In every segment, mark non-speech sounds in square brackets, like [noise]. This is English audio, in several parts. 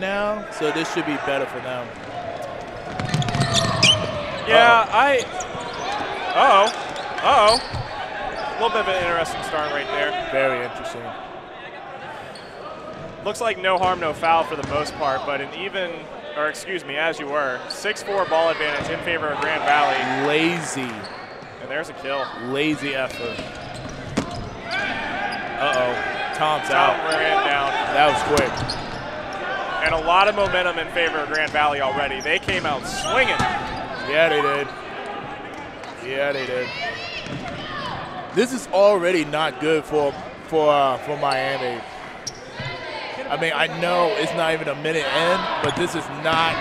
now, so this should be better for them. Yeah, I. Uh oh. Uh oh. A little bit of an interesting start right there. Very interesting. Looks like no harm, no foul for the most part, but an even, or excuse me, as you were, 6-4 ball advantage in favor of Grand Valley. Lazy, And there's a kill. lazy effort. Uh-oh. Tom's Tom out. ran down. That was quick. And a lot of momentum in favor of Grand Valley already. They came out swinging. Yeah, they did. Yeah, they did. This is already not good for for uh, for Miami. I mean, I know it's not even a minute in, but this is not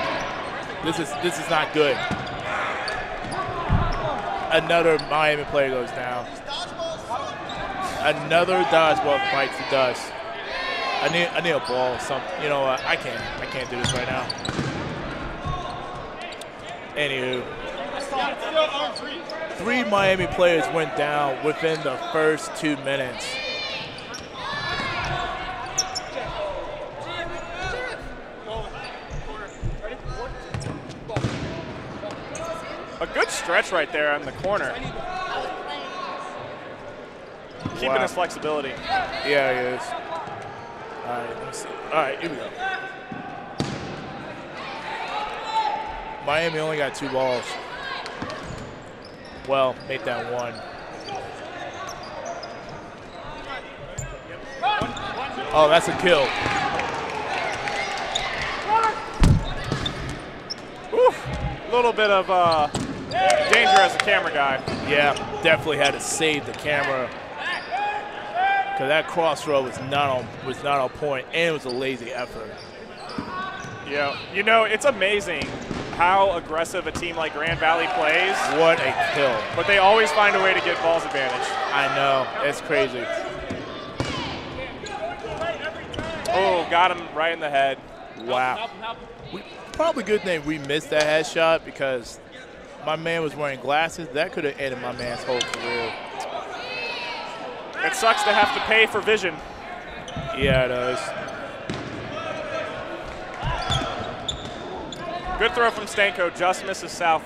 this is this is not good. Another Miami player goes down. Another dodgeball bites the dust. I need I need a ball. Some you know what? I can't I can't do this right now. Anywho, three Miami players went down within the first two minutes. A good stretch right there in the corner. Keeping Wow. his flexibility. Yeah, he is. All right, let me see. All right, here we go. Miami only got two balls. Well, make that one. Oh, that's a kill. Oof, A little bit of uh, danger as a camera guy. Yeah, definitely had to save the camera because that crossroad was not on was not on point, and it was a lazy effort. Yeah, you know, it's amazing how aggressive a team like Grand Valley plays, What a kill! but they always find a way to get balls advantage. I know it's crazy. Oh, got him right in the head. Wow. We, probably good thing we missed that headshot because my man was wearing glasses. That could have ended my man's whole career. It sucks to have to pay for vision. Yeah, it does. Good throw from Stanko, just misses south.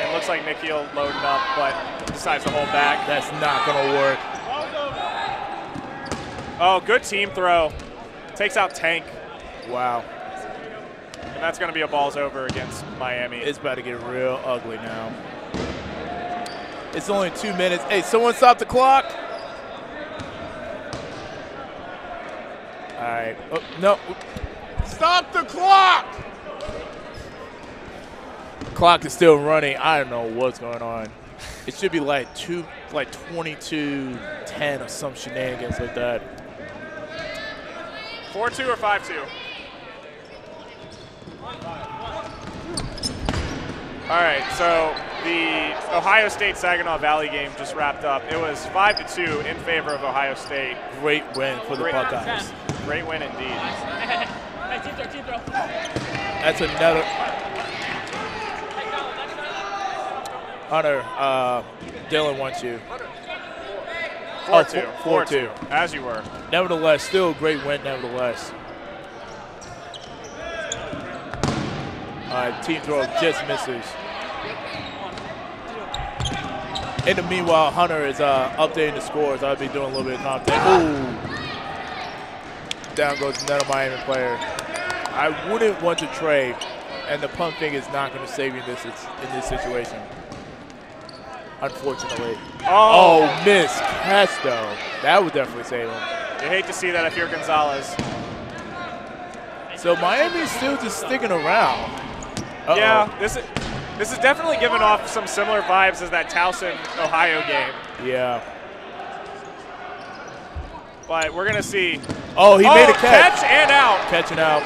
It looks like Nikhil loading up, but decides to hold back. That's not gonna work. Oh, good team throw. Takes out Tank, Wow. and that's going to be a balls over against Miami. It's about to get real ugly now. It's only two minutes. Hey, someone stop the clock. All right. Oh, no. Stop the clock. Clock is still running. I don't know what's going on. It should be like two, like 22, 10 or some shenanigans like that. 4-2 or 5-2? All right, so the Ohio State Saginaw Valley game just wrapped up. It was 5 to 2 in favor of Ohio State. Great win for the Great- Buckeyes. Great win indeed. That's another. Hunter, uh, Dylan wants you. 4 2. Oh, four- 4 2. As you were. Nevertheless, still a great win, nevertheless. All right, team throw just misses. In the meanwhile, Hunter is uh, updating the scores. I'll be doing a little bit of content. Ooh. Down goes another Miami player. I wouldn't want to trade, and the pump thing is not going to save you in this, in this situation. Unfortunately. Oh, Oh, miss catch though. That would definitely save him. you hate to see that if you're Gonzalez. So Miami's still just sticking around. Uh-oh. Yeah, this is, this is definitely giving off some similar vibes as that Towson, Ohio game. Yeah. But we're going to see. Oh, he oh, made a catch. catch and out. Catching out.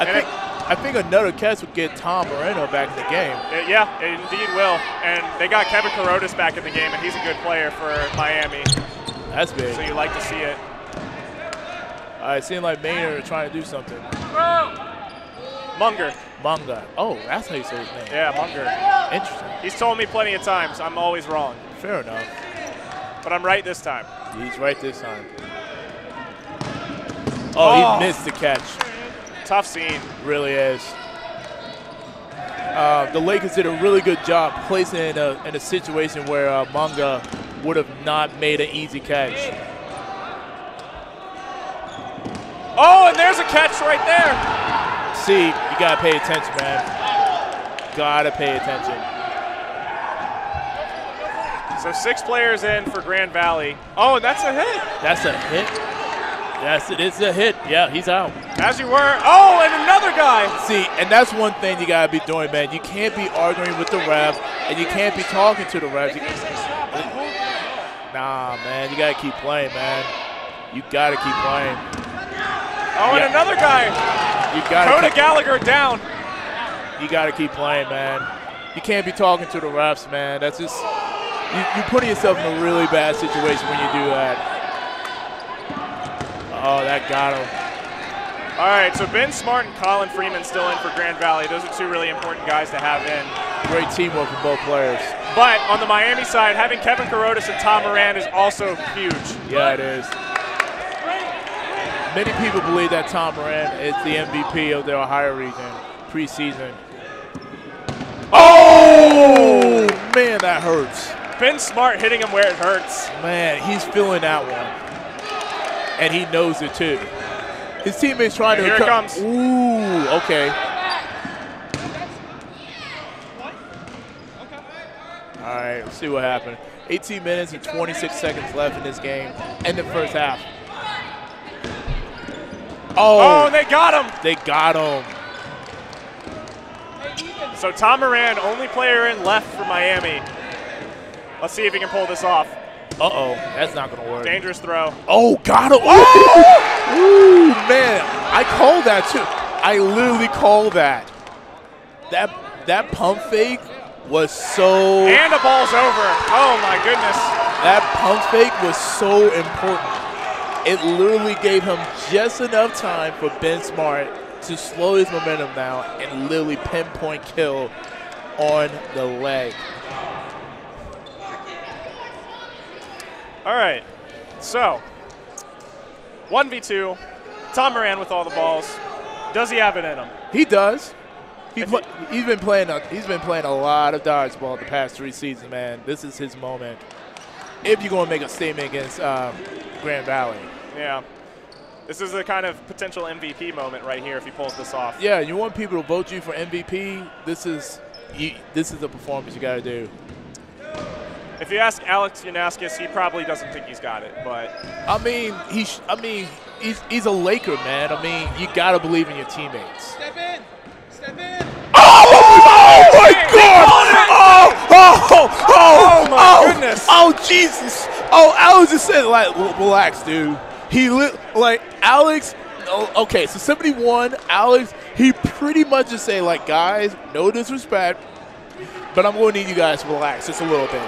I And think, I think another catch would get Tom Moreno back in the game. It- yeah, it indeed will. And they got Kevin Carotis back in the game, and he's a good player for Miami. That's big. So you like to see it. Uh, it seemed like Maynard are trying to do something. Munger. Manga. Oh, that's how you say his name. Yeah, Munger. Interesting. He's told me plenty of times I'm always wrong. Fair enough. but I'm right this time. He's right this time. Oh, Oh. he missed the catch. Tough scene. Really is. Uh, the Lakers did a really good job placing in a, in a situation where uh, Manga would have not made an easy catch. Oh, and there's a catch right there. See, you gotta pay attention, man. Gotta pay attention. So six players in for Grand Valley. Oh, and that's a hit. That's a hit. Yes, it is a hit. Yeah, he's out. As you were. Oh, and another guy. See, and that's one thing you gotta be doing, man. You can't be arguing with the ref, and you can't be talking to the refs. You- Nah, man, you gotta keep playing, man. You gotta keep playing. Oh, and Yeah. another guy. You gotta. Coda keep- Gallagher down. you got to keep playing, man. You can't be talking to the refs, man. That's just you, you're putting yourself in a really bad situation when you do that. Oh, that got him. All right, so Ben Smart and Colin Freeman still in for Grand Valley. Those are two really important guys to have in. Great teamwork from both players. But on the Miami side, having Kevin Karotis and Tom Moran is also huge. Yeah, it is. Many people believe that Tom Moran is the MVP of the Ohio region preseason. Oh man, that hurts. Ben Smart hitting him where it hurts. Man, he's feeling that one. And he knows it too. His teammates trying And to here it comes. Ooh, okay. All right, let's see what happened. 18 minutes and 26 seconds left in this game in the first half. Oh, Oh, they got him. they got him. So Tom Moran, only player in left for Miami. Let's see if he can pull this off. Uh-oh, that's not going to work. Dangerous throw. Oh, got him. Ooh, Ooh, man. I called that too. I literally called that. That that pump fake was so And the ball's over. Oh my goodness. that pump fake was so important. It literally gave him just enough time for Ben Smart to slow his momentum down and literally pinpoint kill on the leg. All right. So, 1v2. Tom Moran with all the balls. Does he have it in him? He does. He he's been playing. A, he's been playing a lot of dodgeball the past three seasons, man. This is his moment. If you're going to make a statement against um, Grand Valley, Yeah. This is a kind of potential MVP moment right here if he pulls this off. yeah, you want people to vote you for MVP. This is you, this is the performance you got to do. If you ask Alex Yanaskis, he probably doesn't think he's got it, but I mean, he's. I mean, he's he's a Laker, man. I mean, you got to believe in your teammates. Step in. Step in. Oh, oh my God! Oh, oh, oh, oh, Oh, my oh, goodness. Oh, Jesus! Oh, Alex just said, like, "L- relax, dude. He lit, like, Alex. oh, Okay, so 71, Alex. He pretty much just say, like, guys, no disrespect, but I'm going to need you guys to relax just a little bit.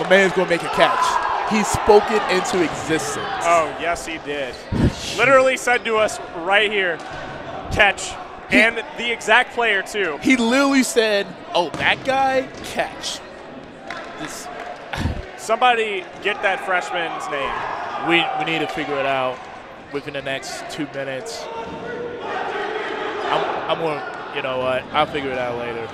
My man's going to make a catch. He spoke it into existence. oh, yes, he did. Literally said to us right here, catch. He- And the exact player, too. He literally said, "Oh, that guy, catch." This, Somebody get that freshman's name. we we need to figure it out within the next two minutes. I'm I'm gonna, you know what? I'll figure it out later,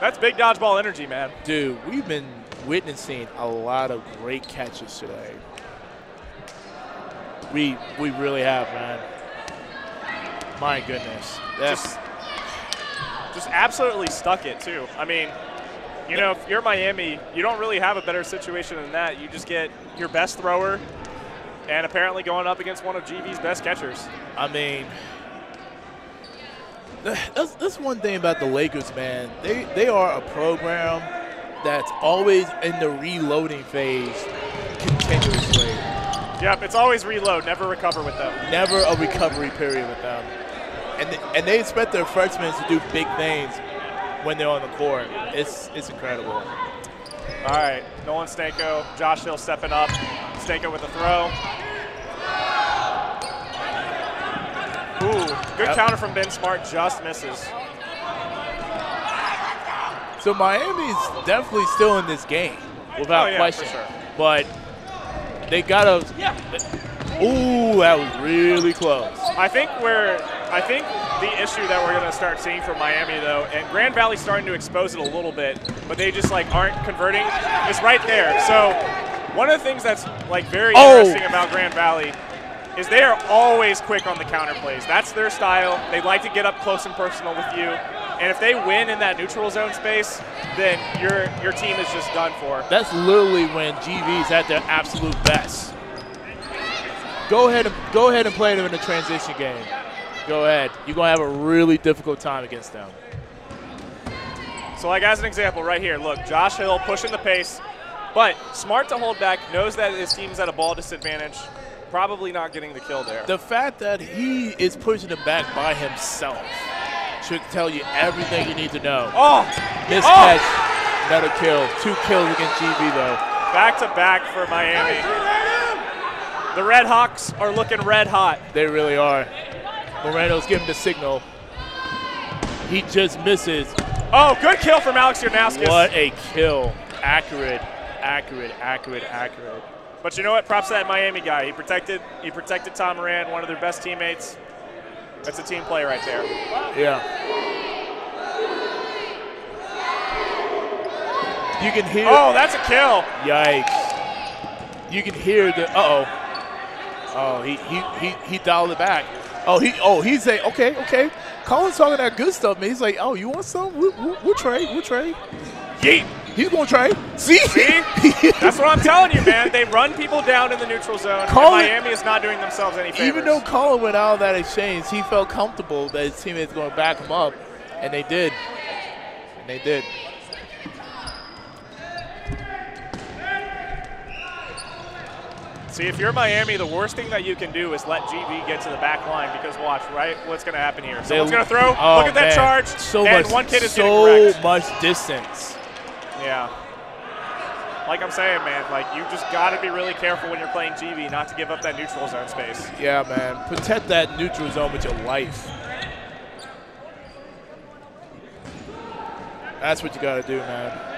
That's big dodgeball energy, man. dude. We've been witnessing a lot of great catches today. We we really have, man. My goodness, that's Just, just absolutely stuck it, too. I mean, you know, if you're Miami, you don't really have a better situation than that. You just get your best thrower and apparently going up against one of GV's best catchers. I mean, that's, that's one thing about the Lakers, man. They they are a program that's always in the reloading phase continuously. Yep, it's always reload, never recover with them. Never a recovery period with them, and they, and they expect their freshmen to do big things when they're on the court. It's it's incredible. All right, Nolan Stanko, Josh Hill stepping up. Stanko with a throw. Ooh, good Yep. counter from Ben Smart, just misses. So Miami's definitely still in this game oh, without oh, yeah, question. for sure. but they gotta. Ooh, that was really close. I think where I think the issue that we're going to start seeing from Miami though, and Grand Valley's starting to expose it a little bit, but they just like aren't converting, is right there. So one of the things that's like very Oh. interesting about Grand Valley is they are always quick on the counter plays. That's their style. They like to get up close and personal with you. And if they win in that neutral zone space, then your your team is just done for. That's literally when GV's at their absolute best. Go ahead and go ahead and play them in the transition game. Go ahead. You're gonna have a really difficult time against them. So, like as an example, right here, look, Josh Hill pushing the pace, but smart to hold back, knows that his team's at a ball disadvantage, probably not getting the kill there. The fact that he is pushing them back by himself should tell you everything you need to know. Oh, This Oh! catch, another kill. Two kills against GV though. back to back for Miami. The Red Hawks are looking red hot. They really are. Moreno's giving the signal. He just misses. Oh, good kill from Alex Yarnauskas. What a kill. Accurate, accurate, accurate, accurate. But you know what? Props to that Miami guy. He protected he protected Tom Moran, one of their best teammates. That's a team play right there. Yeah. You can hear. Oh, that's a kill. Yikes. You can hear the. Uh oh. Oh, he, he, he, he dialed it back. Oh, he oh he's saying okay okay. Colin's talking that good stuff, man. He's like, oh, you want some? We'll, we'll, we'll trade. We'll trade. He's gonna trade. See? See? [laughs] That's what I'm telling you, man. They run people down in the neutral zone. and Miami is not doing themselves any favors. Even though Colin went out of that exchange, he felt comfortable that his teammates going to back him up, and they did. And they did. See, if you're Miami, the worst thing that you can do is let GV get to the back line because watch, right? What's going to happen here? Someone's going to throw. Oh, Look at that man. charge. So and much. one kid is so much distance. Yeah. Like I'm saying, man, like you just got to be really careful when you're playing GV not to give up that neutral zone space. Yeah, man. Protect that neutral zone with your life. That's what you got to do, man.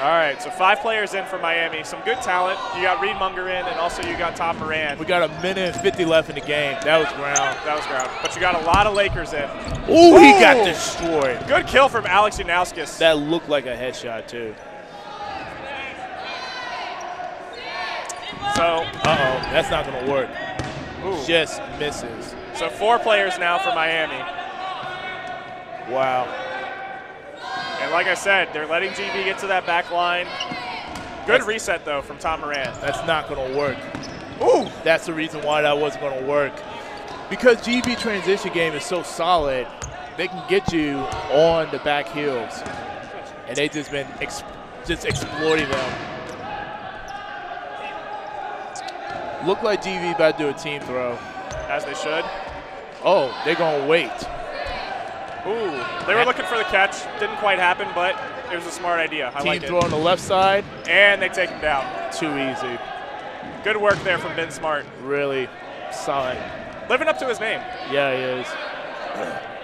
All right, so five players in for Miami. Some good talent. You got Reed Munger in, and also you got Tom Moran. We got a minute and 50 left in the game. That was ground. That was ground. But you got a lot of Lakers in. Ooh, he got destroyed. Good kill from Alex Yanowskis. That looked like a headshot, too. So, Uh-oh. That's not going to work. ooh. Just misses. so four players now for Miami. Wow. And like I said, they're letting GV get to that back line. Good That's- reset, though, from Tom Moran. That's not going to work. Ooh, that's the reason why that wasn't going to work. Because GV transition game is so solid, they can get you on the back heels, and they just been ex- just exploiting them. Look like GV about to do a team throw. As they should. Oh, they're going to wait. Ooh, they were looking for the catch. Didn't quite happen, but it was a smart idea. I Team like throw on the left side, And they take him down. too easy. Good work there from Ben Smart. Really solid. Living up to his name. Yeah, he is. [clears throat]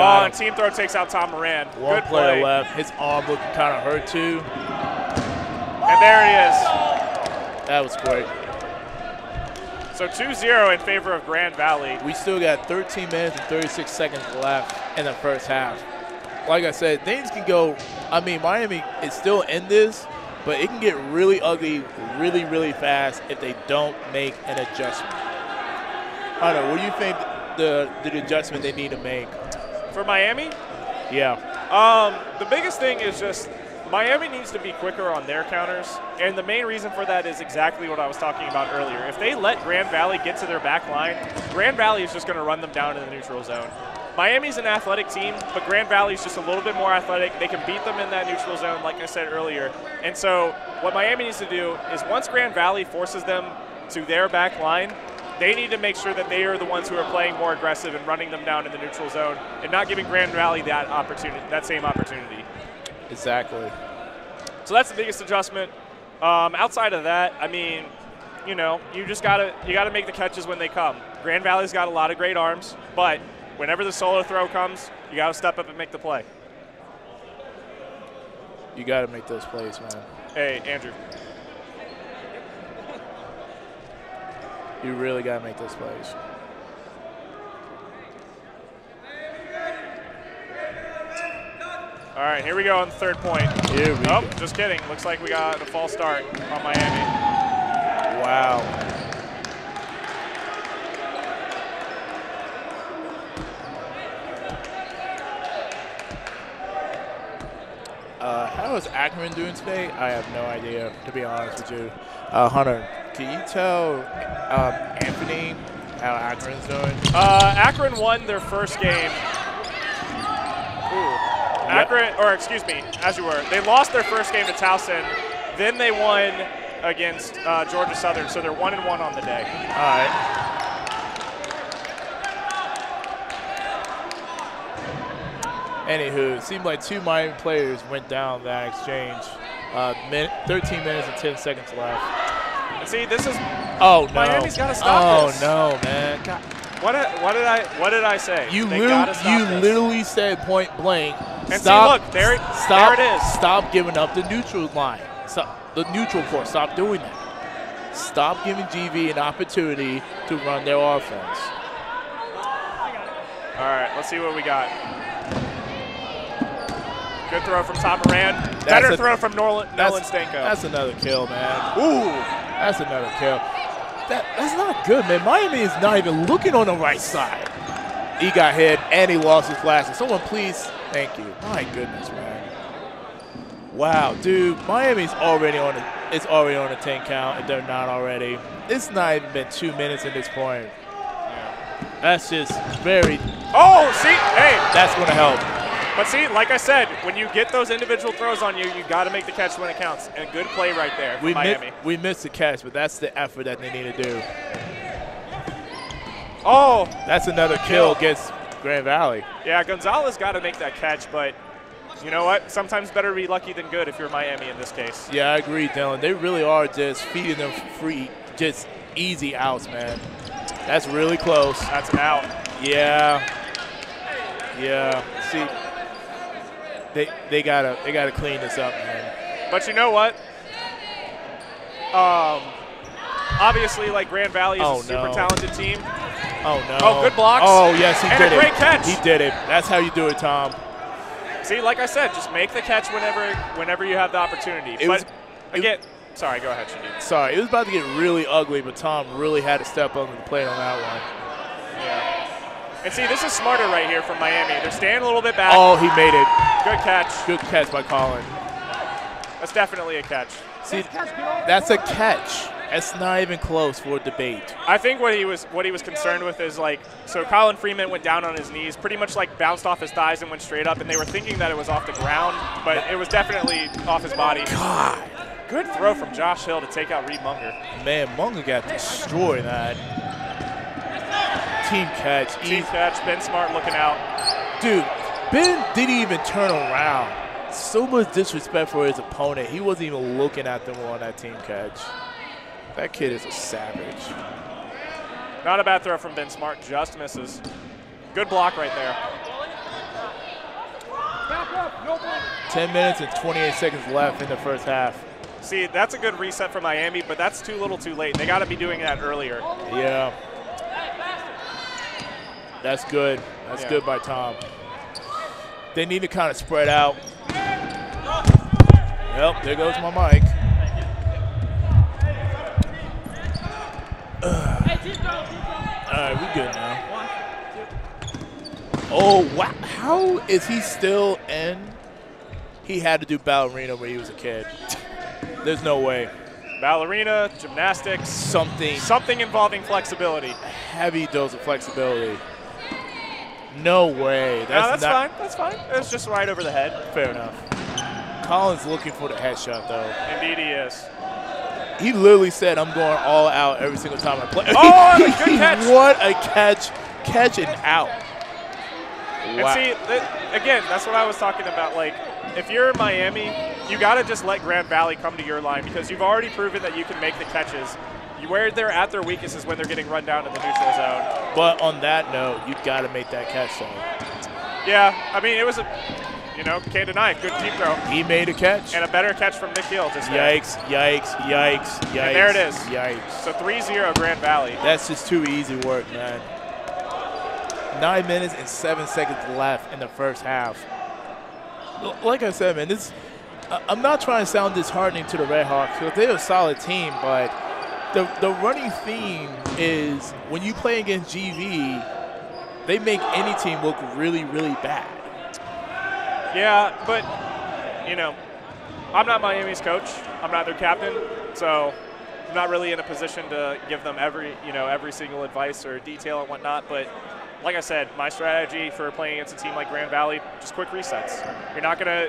Oh, and team throw takes out Tom Moran. One Good player play. left. His arm looking kind of hurt too. And there he is. That was quick. So 2-0 in favor of Grand Valley. We still got 13 minutes and 36 seconds left in the first half. Like I said, things can go. I mean, Miami is still in this, but it can get really ugly really, really fast if they don't make an adjustment. I don't know. What do you think the the adjustment they need to make? For Miami, Yeah. Um, the biggest thing is just Miami needs to be quicker on their counters, and the main reason for that is exactly what I was talking about earlier. If they let Grand Valley get to their back line, Grand Valley is just going to run them down in the neutral zone. Miami's an athletic team, but Grand Valley is just a little bit more athletic. They can beat them in that neutral zone, like I said earlier. And so, what Miami needs to do is once Grand Valley forces them to their back line, they need to make sure that they are the ones who are playing more aggressive and running them down in the neutral zone and not giving Grand Valley that opportunity, that same opportunity. Exactly. So that's the biggest adjustment. Um, outside of that, I mean, you know, you just gotta you gotta make the catches when they come. Grand Valley's got a lot of great arms, but whenever the solo throw comes, you gotta step up and make the play. You got to make those plays, man. Hey, Andrew. You really got to make those plays. All right, here we go on the third point. Here we Oh, go. just kidding. Looks like we got a false start on Miami. Wow. Uh, how is Akron doing today? I have no idea, to be honest with you. Uh, Hunter, can you tell um, Anthony how Akron's doing? Uh, Akron won their first game. Ooh. Akron, or excuse me, as you were, they lost their first game to Towson. Then they won against uh, Georgia Southern, so they're one and one on the day. All right. Anywho, it seemed like two Miami players went down that exchange. Uh, min- 13 minutes and 10 seconds left. See, this is Oh no! Miami's gotta stop Oh this. no, man! God, what. What did I? What did I say? you They literally, gotta stop you this. literally said point blank. And see, stop, look, there it- stop, there it is. Stop giving up the neutral line. Stop, the neutral court. Stop doing that. Stop giving GV an opportunity to run their offense. All right, let's see what we got. Good throw from Tom Moran. Better a- throw from Nolan, Nolan That's, Stanko. that's another kill, man. Ooh. That's another kill. That, that's not good, man. Miami is not even looking on the right side. He got hit and he lost his flashes. Someone please, thank you. My goodness, man. Wow, dude, Miami's already on a, it's already on a 10 count if they're not already. It's not even been two minutes at this point. That's just very, Oh, see, hey, that's going to help. but see, like I said, when you get those individual throws on you, you got to make the catch when it counts. And good play right there We, mi- Miami. we missed the catch, but that's the effort that they need to do. Oh, That's another kill against Grand Valley. yeah, Gonzalez got to make that catch, but you know what? Sometimes better be lucky than good if you're Miami in this case. Yeah, I agree, Dylan. They really are just feeding them free, just easy outs, man. That's really close. That's an out. Yeah, yeah. See, they they gotta they gotta clean this up, man. But you know what? Um, obviously, like Grand Valley is Oh, a super no. talented team. Oh no. Oh, good blocks. Oh yes, he And did a it. great catch. He did it. That's how you do it, Tom. See, like I said, just make the catch whenever whenever you have the opportunity. It but was- it- again, sorry, go ahead, Shadid. Sorry, it was about to get really ugly, but Tom really had to step up the plate on that one. Yeah. And see, this is smarter right here from Miami. They're staying a little bit back. Oh, he made it. Good catch. Good catch by Colin. That's definitely a catch. See, that's a catch. That's not even close for a debate. I think what he was what he was concerned with is like so Colin Freeman went down on his knees, pretty much like bounced off his thighs and went straight up, and they were thinking that it was off the ground, but it was definitely off his body. God. Good throw from Josh Hill to take out Reed Munger. Man, Munga got destroyed that. Team catch. Team catch. Ben Smart looking out. Dude, Ben didn't even turn around. So much disrespect for his opponent. He wasn't even looking at them on that team catch. That kid is a savage. Not a bad throw from Ben Smart. Just misses. Good block right there. 10 minutes and 28 seconds left in the first half. See, that's a good reset for Miami, but that's too little too late. They got to be doing that earlier. Yeah. That's good. That's Yeah. good by Tom. They need to kind of spread out. Yep, there goes my mic. All right, we good now. Oh, wow. How is he still in? He had to do ballerina when he was a kid. [laughs] There's no way. Ballerina, gymnastics, Something something involving flexibility. heavy dose of flexibility. No way. That's, no, that's not fine. That's fine. It's just right over the head. fair enough. Collins looking for the headshot though. Indeed, he is. He literally said, "I'm going all out every single time I play." Oh, a good [laughs] catch. what a catch! Catch and out. And see, again, that's what I was talking about. Like, if you're in Miami, you got to just let Grand Valley come to your line because you've already proven that you can make the catches. You, where they're at their weakest is when they're getting run down in the neutral zone. but on that note, you got to make that catch though. Yeah, I mean, it was a. you know, can't deny it. Good deep throw. He made a catch. And a better catch from Nick Hill just there. Yikes, yikes, yikes, yikes. And there it is. Yikes. So 3-0 Grand Valley. That's just too easy work, man. Nine minutes and seven seconds left in the first half. Like I said, man, this. I'm not trying to sound disheartening to the Red Hawks because they're a solid team, but the the running theme is when you play against GV, they make any team look really, really bad. Yeah, but you know, I'm not Miami's coach. I'm not their captain, so I'm not really in a position to give them every you know every single advice or detail and whatnot. But like I said, my strategy for playing against a team like Grand Valley, just quick resets. You're not gonna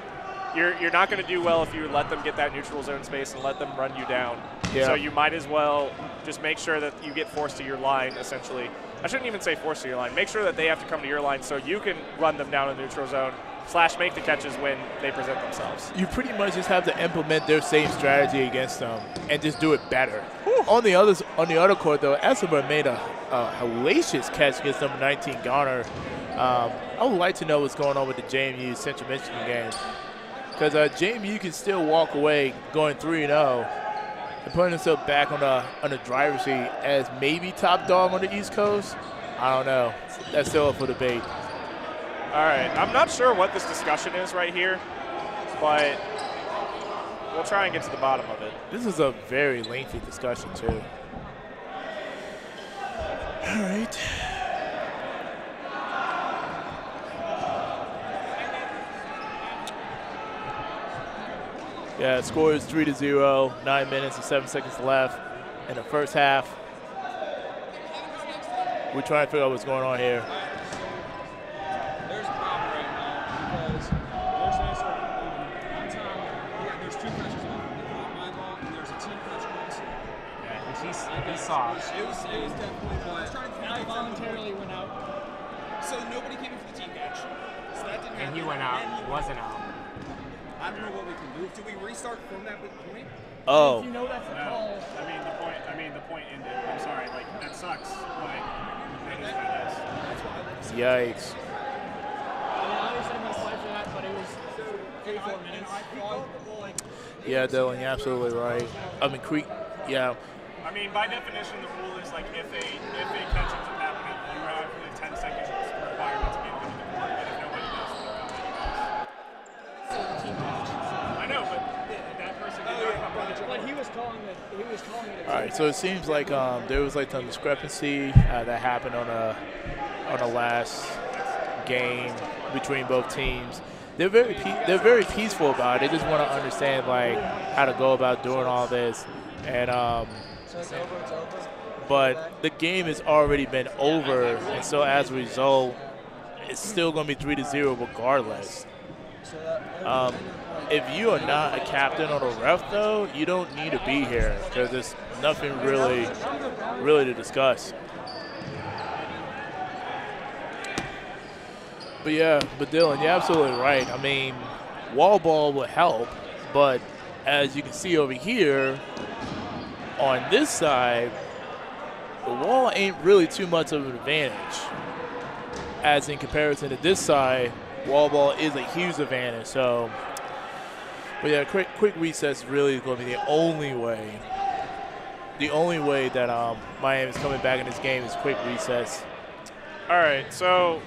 you're, you're not going to do well if you let them get that neutral zone space and let them run you down. Yeah. So you might as well just make sure that you get forced to your line, essentially. I shouldn't even say forced to your line. Make sure that they have to come to your line so you can run them down in the neutral zone slash make the catches when they present themselves. you pretty much just have to implement their same strategy against them and just do it better. On the other on the other court though, Essemer made a, a hellacious catch against number 19 Garner. Um, I would like to know what's going on with the JMU Central Michigan game because uh, JMU can still walk away going 3 0 and putting himself back on the on the driver's seat as maybe top dog on the East Coast. I don't know. That's still up for debate. All right. I'm not sure what this discussion is right here, but we'll try and get to the bottom of it. This is a very lengthy discussion too. All right. Yeah, score is three to zero. Nine minutes and seven seconds left in the first half. We're trying to figure out what's going on here. There's a problem right now because there's also one time, yeah, there's two catches off of my ball and there's a team catch also. Yeah, and he's, Like, he. It was, it was definitely, but And I voluntarily went out. so nobody came in for the team catch. So that didn't And he went out. He Wasn't out. I don't know what we can do. Do we restart from that point? Oh, If you know that's a call, I mean the point. I mean the point ended. I'm sorry. Like that sucks. Like that is what it is. yikes. I mean, obviously I'm going to for that, but it was three, four minutes. Yeah, Dylan, you're absolutely right. I mean, Creek, yeah. I mean by definition the rule is like if a if a catch ends up happening, you have a 10 seconds requirement to get into the court, and if nobody does, then they're out. I know, but that person Oh, yeah, come on the But he was calling it. He was calling it. a All right, so it seems like um, there was like some discrepancy uh, that happened on a on the last game between both teams. They're very pe- they're very peaceful about it. They just want to understand like how to go about doing all this, and um, but the game has already been over, and so as a result, it's still going to be three to zero regardless. Um, if you are not a captain or a ref, though, you don't need to be here because there's nothing really, really to discuss. But yeah, but Dylan, you're absolutely right. I mean, wall ball would help, but as you can see over here, on this side, the wall ain't really too much of an advantage. As in comparison to this side, wall ball is a huge advantage. So, but yeah, quick quick resets really is going to be the only way. The only way that um, Miami's coming back in this game is quick resets. All right, so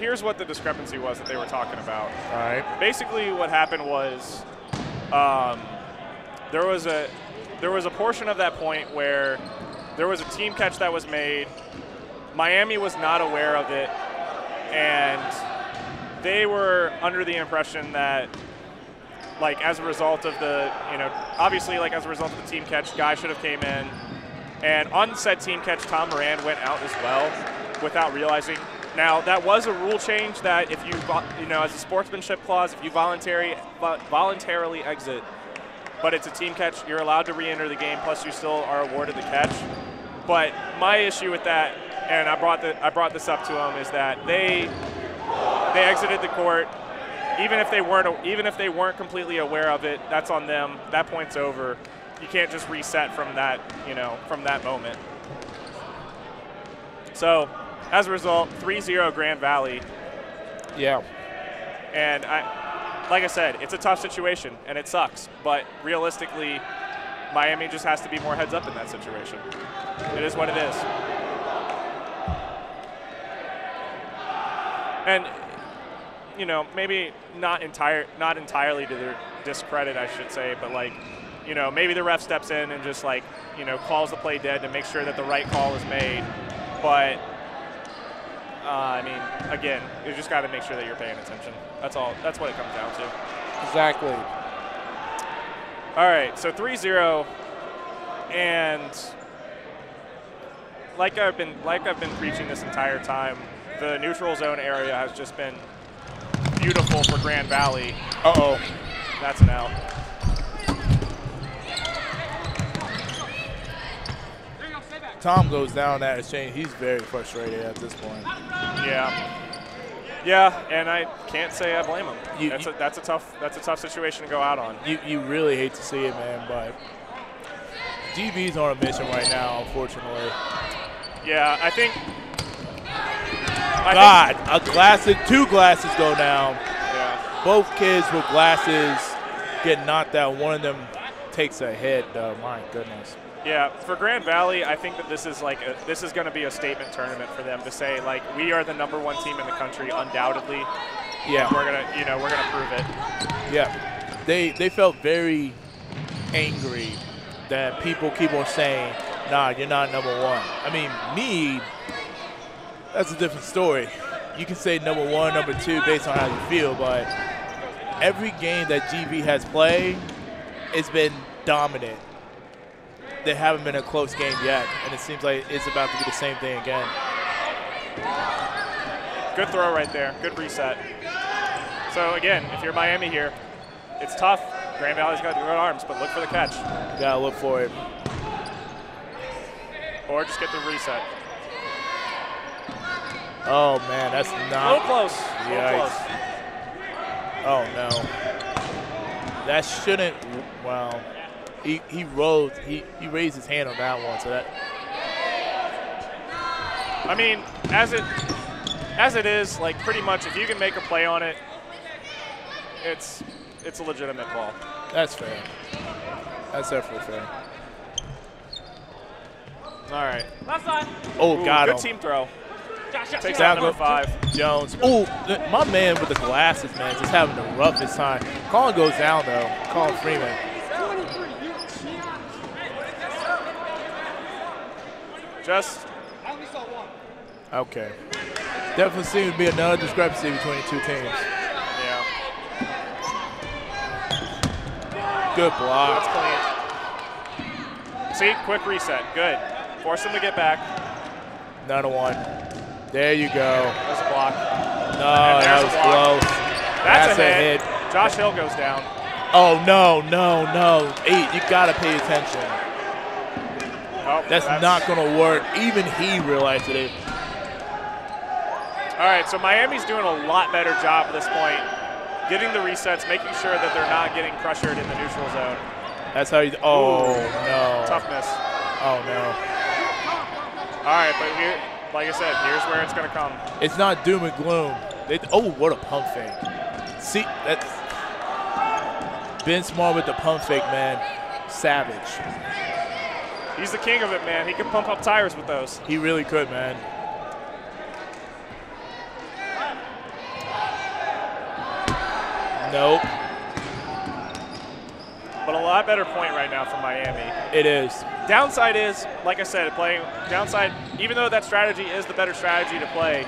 here's what the discrepancy was that they were talking about. All right. Basically, what happened was um, there was a there was a portion of that point where there was a team catch that was made. Miami was not aware of it, and they were under the impression that, like, as a result of the, you know, obviously, like, as a result of the team catch, guy should have came in, and on said team catch, Tom Moran went out as well, without realizing. Now, that was a rule change that if you, you know, as a sportsmanship clause, if you voluntary, voluntarily exit, but it's a team catch, you're allowed to re-enter the game. Plus, you still are awarded the catch. But my issue with that, and I brought the I brought this up to them, is that they they exited the court. Even if they weren't even if they weren't completely aware of it, that's on them. That point's over. You can't just reset from that you know from that moment. So, as a result, 3-0 Grand Valley. Yeah. And I, like I said, it's a tough situation and it sucks. But realistically, Miami just has to be more heads up in that situation. It is what it is. And you know, maybe not entire, not entirely to their discredit, I should say, but like, you know, maybe the ref steps in and just like, you know, calls the play dead to make sure that the right call is made. But uh, I mean, again, you just got to make sure that you're paying attention. That's all. That's what it comes down to. Exactly. All right, so 3-0, and like I've been like I've been preaching this entire time, the neutral zone area has just been beautiful for Grand Valley. Uh oh. That's an out. Tom goes down that exchange. He's very frustrated at this point. Yeah. Yeah, and I can't say I blame him. You- that's you- a that's a tough that's a tough situation to go out on. You you really hate to see it, man, but GV's on a mission right now, unfortunately. Yeah, I think. I God, a glasses, two glasses go down. Yeah. Both kids with glasses get knocked out. One of them takes a hit. Though. My goodness. Yeah, for Grand Valley, I think that this is like a, this is going to be a statement tournament for them to say like we are the number one team in the country, undoubtedly. Yeah. We're gonna, you know, we're gonna prove it. Yeah, they they felt very angry that people keep on saying, "Nah, you're not number one." I mean, me, that's a different story. You can say number one, number two based on how you feel, but every game that GV has played, it's been dominant. There haven't been a close game yet, and it seems like it's about to be the same thing again. Good throw right there. Good reset. So again, if you're Miami here, it's tough. Grand Valley's got good arms, but look for the catch, Gotta look for it. or just get the reset. Oh man, that's A little not. close. A little close. Oh no. That shouldn't. Well, he he rose. He he raised his hand on that one. So that I mean, as it as it is, like pretty much, if you can make a play on it, it's it's a legitimate ball. that's fair. That's definitely fair. All right. Left side. Oh, Ooh, got good him. team throw. Josh, Josh, Takes Josh. out number five. Jones. Oh, my man with the glasses, man, just having the roughest time. Colin goes down though. Colin Freeman. Just I only saw one. Okay. Definitely seems to be another discrepancy between the two teams. yeah. Good That's block. clean. See, quick reset. Good. Force him to get back. Another one. There you go. There's a block. No, that was close. That's, That's a, a hit. hit. Josh Hill goes down. Oh no, no, no. Eight, you gotta pay attention. Oh, That's, not gonna work. Even he realized it. All right, so Miami's doing a lot better job at this point, getting the resets, making sure that they're not getting pressured in the neutral zone. That's how you. Oh no. Toughness. Oh no. All right, but here, like I said, here's where it's going to come. It's not doom and gloom. They, oh, what a pump fake. See, that's Ben Smart with the pump fake, man. Savage. He's the king of it, man. He can pump up tires with those. He really could, man. Nope. But a lot better point right now from Miami. It is. Downside is, like I said, playing downside. Even though that strategy is the better strategy to play,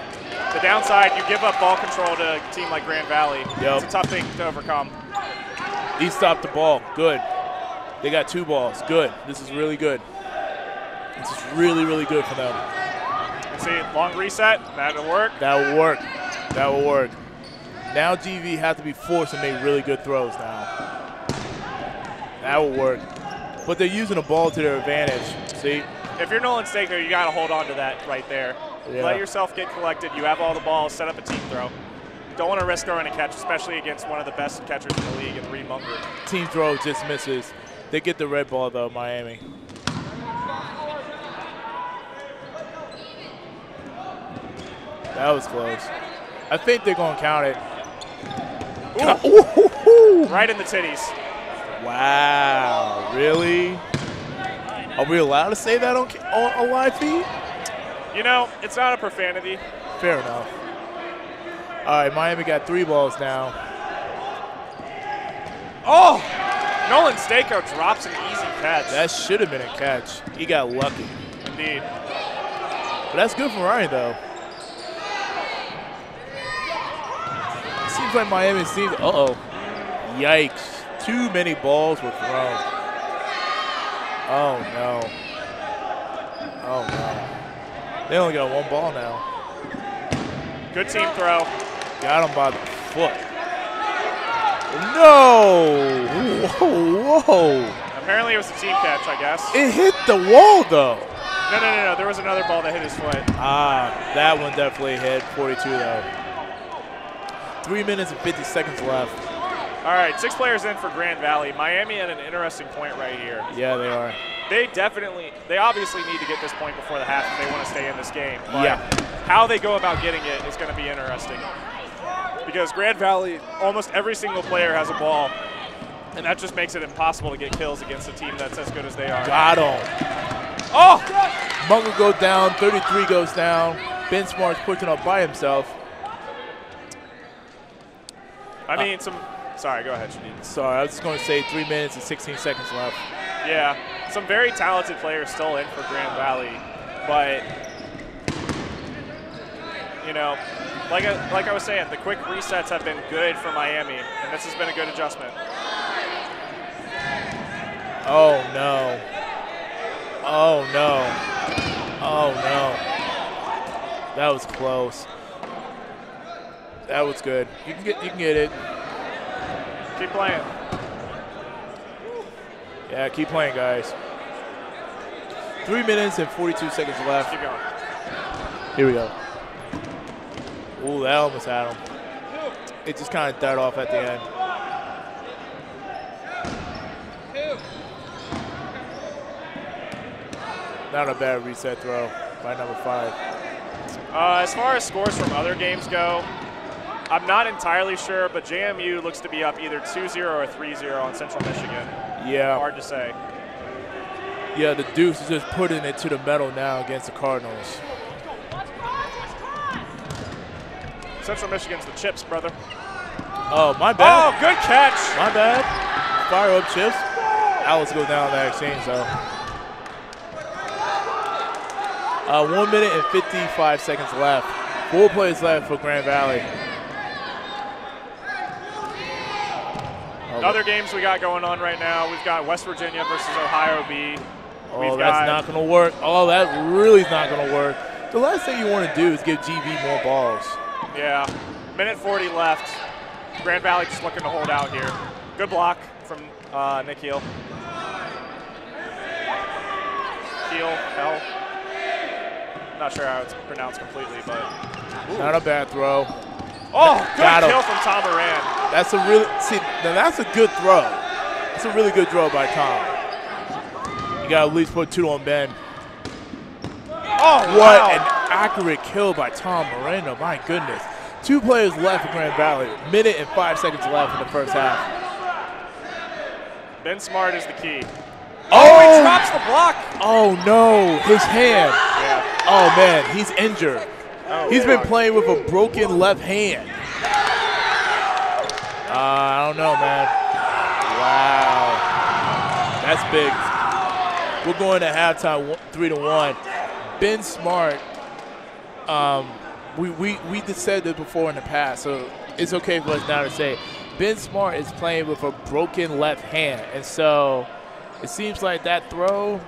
the downside you give up ball control to a team like Grand Valley. Yep. It's a tough thing to overcome. He stopped the ball. Good. They got two balls. Good. This is really good. This is really, really good for them. Let's see, long reset. That'll work. That will work. That will work. Now GV have to be forced to make really good throws now. That will work. But they're using the ball to their advantage. See? If you're Nolan Staker, you got to hold on to that right there. Yeah. Let yourself get collected. You have all the balls. Set up a team throw. Don't want to risk throwing a catch, especially against one of the best catchers in the league, in Reed Munger. Team throw just misses. They get the red ball though, Miami. That was close. I think they're gonna count it. Ooh. Right in the titties. Wow, really? Are we allowed to say that on, on a live feed? You know, it's not a profanity. Fair enough. All right, Miami got three balls now. Oh! Nolan Stako drops an easy catch. That should have been a catch. He got lucky. Indeed. But that's good for Ryan, though. Seems like Miami seems. Uh oh. Yikes. Too many balls were thrown. Oh, no. Oh, no. They only got one ball now. Good team throw. Got him by the foot. No! Whoa, whoa. Apparently it was a team catch, I guess. It hit the wall, though. No, no, no, no. There was another ball that hit his foot. Ah, that one definitely hit 42, though. Three minutes and 50 seconds left. All right, six players in for Grand Valley. Miami at an interesting point right here. Yeah, they are. They definitely, they obviously need to get this point before the half if they want to stay in this game. But Yeah. how they go about getting it is going to be interesting. Because Grand Valley, almost every single player has a ball, and that just makes it impossible to get kills against a team that's as good as they are. Got him. Oh! Mungo goes down. 33 goes down. Ben Smart's pushing up by himself. I uh, mean, some. Sorry, go ahead, Shadid. Sorry, I was just going to say three minutes and 16 seconds left. Yeah, some very talented players still in for Grand Valley, but you know, like I, like I was saying, the quick resets have been good for Miami, and this has been a good adjustment. Oh, no. Oh, no. Oh, no. That was close. That was good. You can get, you can get it. Keep playing. Yeah, keep playing, guys. Three minutes and 42 seconds left. Keep going. Here we go. Ooh, that almost had him. It just kind of died off at the end. Not a bad reset throw by number five. Uh, as far as scores from other games go, I'm not entirely sure, but JMU looks to be up either 2-0 or 3-0 on Central Michigan. Yeah, Hard to say. yeah. The Dukes is just putting it to the metal now against the Cardinals. Central Michigan's the chips, brother. Oh, my bad. Oh, good catch. My bad. Fire up chips. Alice goes down that exchange though. Uh, one minute and 55 seconds left. Four plays left for Grand Valley. Other games we got going on right now, we've got West Virginia versus Ohio B. oh, We've that's not going to work. Oh, that really is not going to work. The last thing you want to do is give GV more balls. yeah, minute 40 left. Grand Valley just looking to hold out here. Good block from uh, Nick Heel. Heel, hell. Not sure how it's pronounced completely, but Not a bad throw. oh, good Got him. kill from Tom Moran. That's a really see. Now that's a good throw. That's a really good throw by Tom. You got to at least put two on Ben. Oh, oh, What wow. an accurate kill by Tom Moreno. My goodness. Two players left for Grand Valley. Minute and five seconds left in the first half. Ben Smart is the key. Oh, oh he drops the block. oh no, his hand. Yeah. Oh man, he's injured. Oh, He's been playing with a broken left hand. Uh, I don't know, man. Wow, that's big. We're going to halftime, three to one. Ben Smart. Um, we we we said this before in the past, so it's okay for us now to say. Ben Smart is playing with a broken left hand, and so it seems like that throw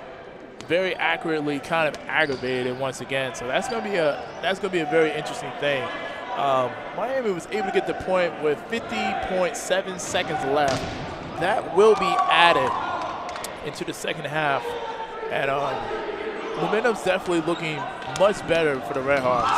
very accurately kind of aggravated it once again. So that's gonna be a that's gonna be a very interesting thing. Um, Miami was able to get the point with 50.7 seconds left. That will be added into the second half, and um, momentum's definitely looking much better for the Redhawks.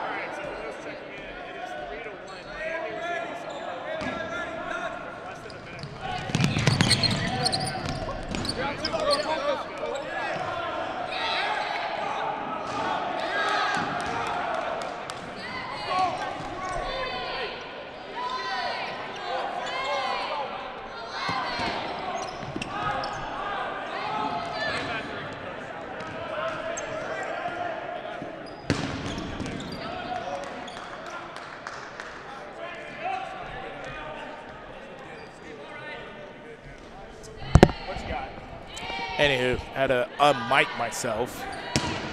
Alright, so for those checking in, it is 3 to 1. Miami was leading somewhere around Anywho, had to unmic myself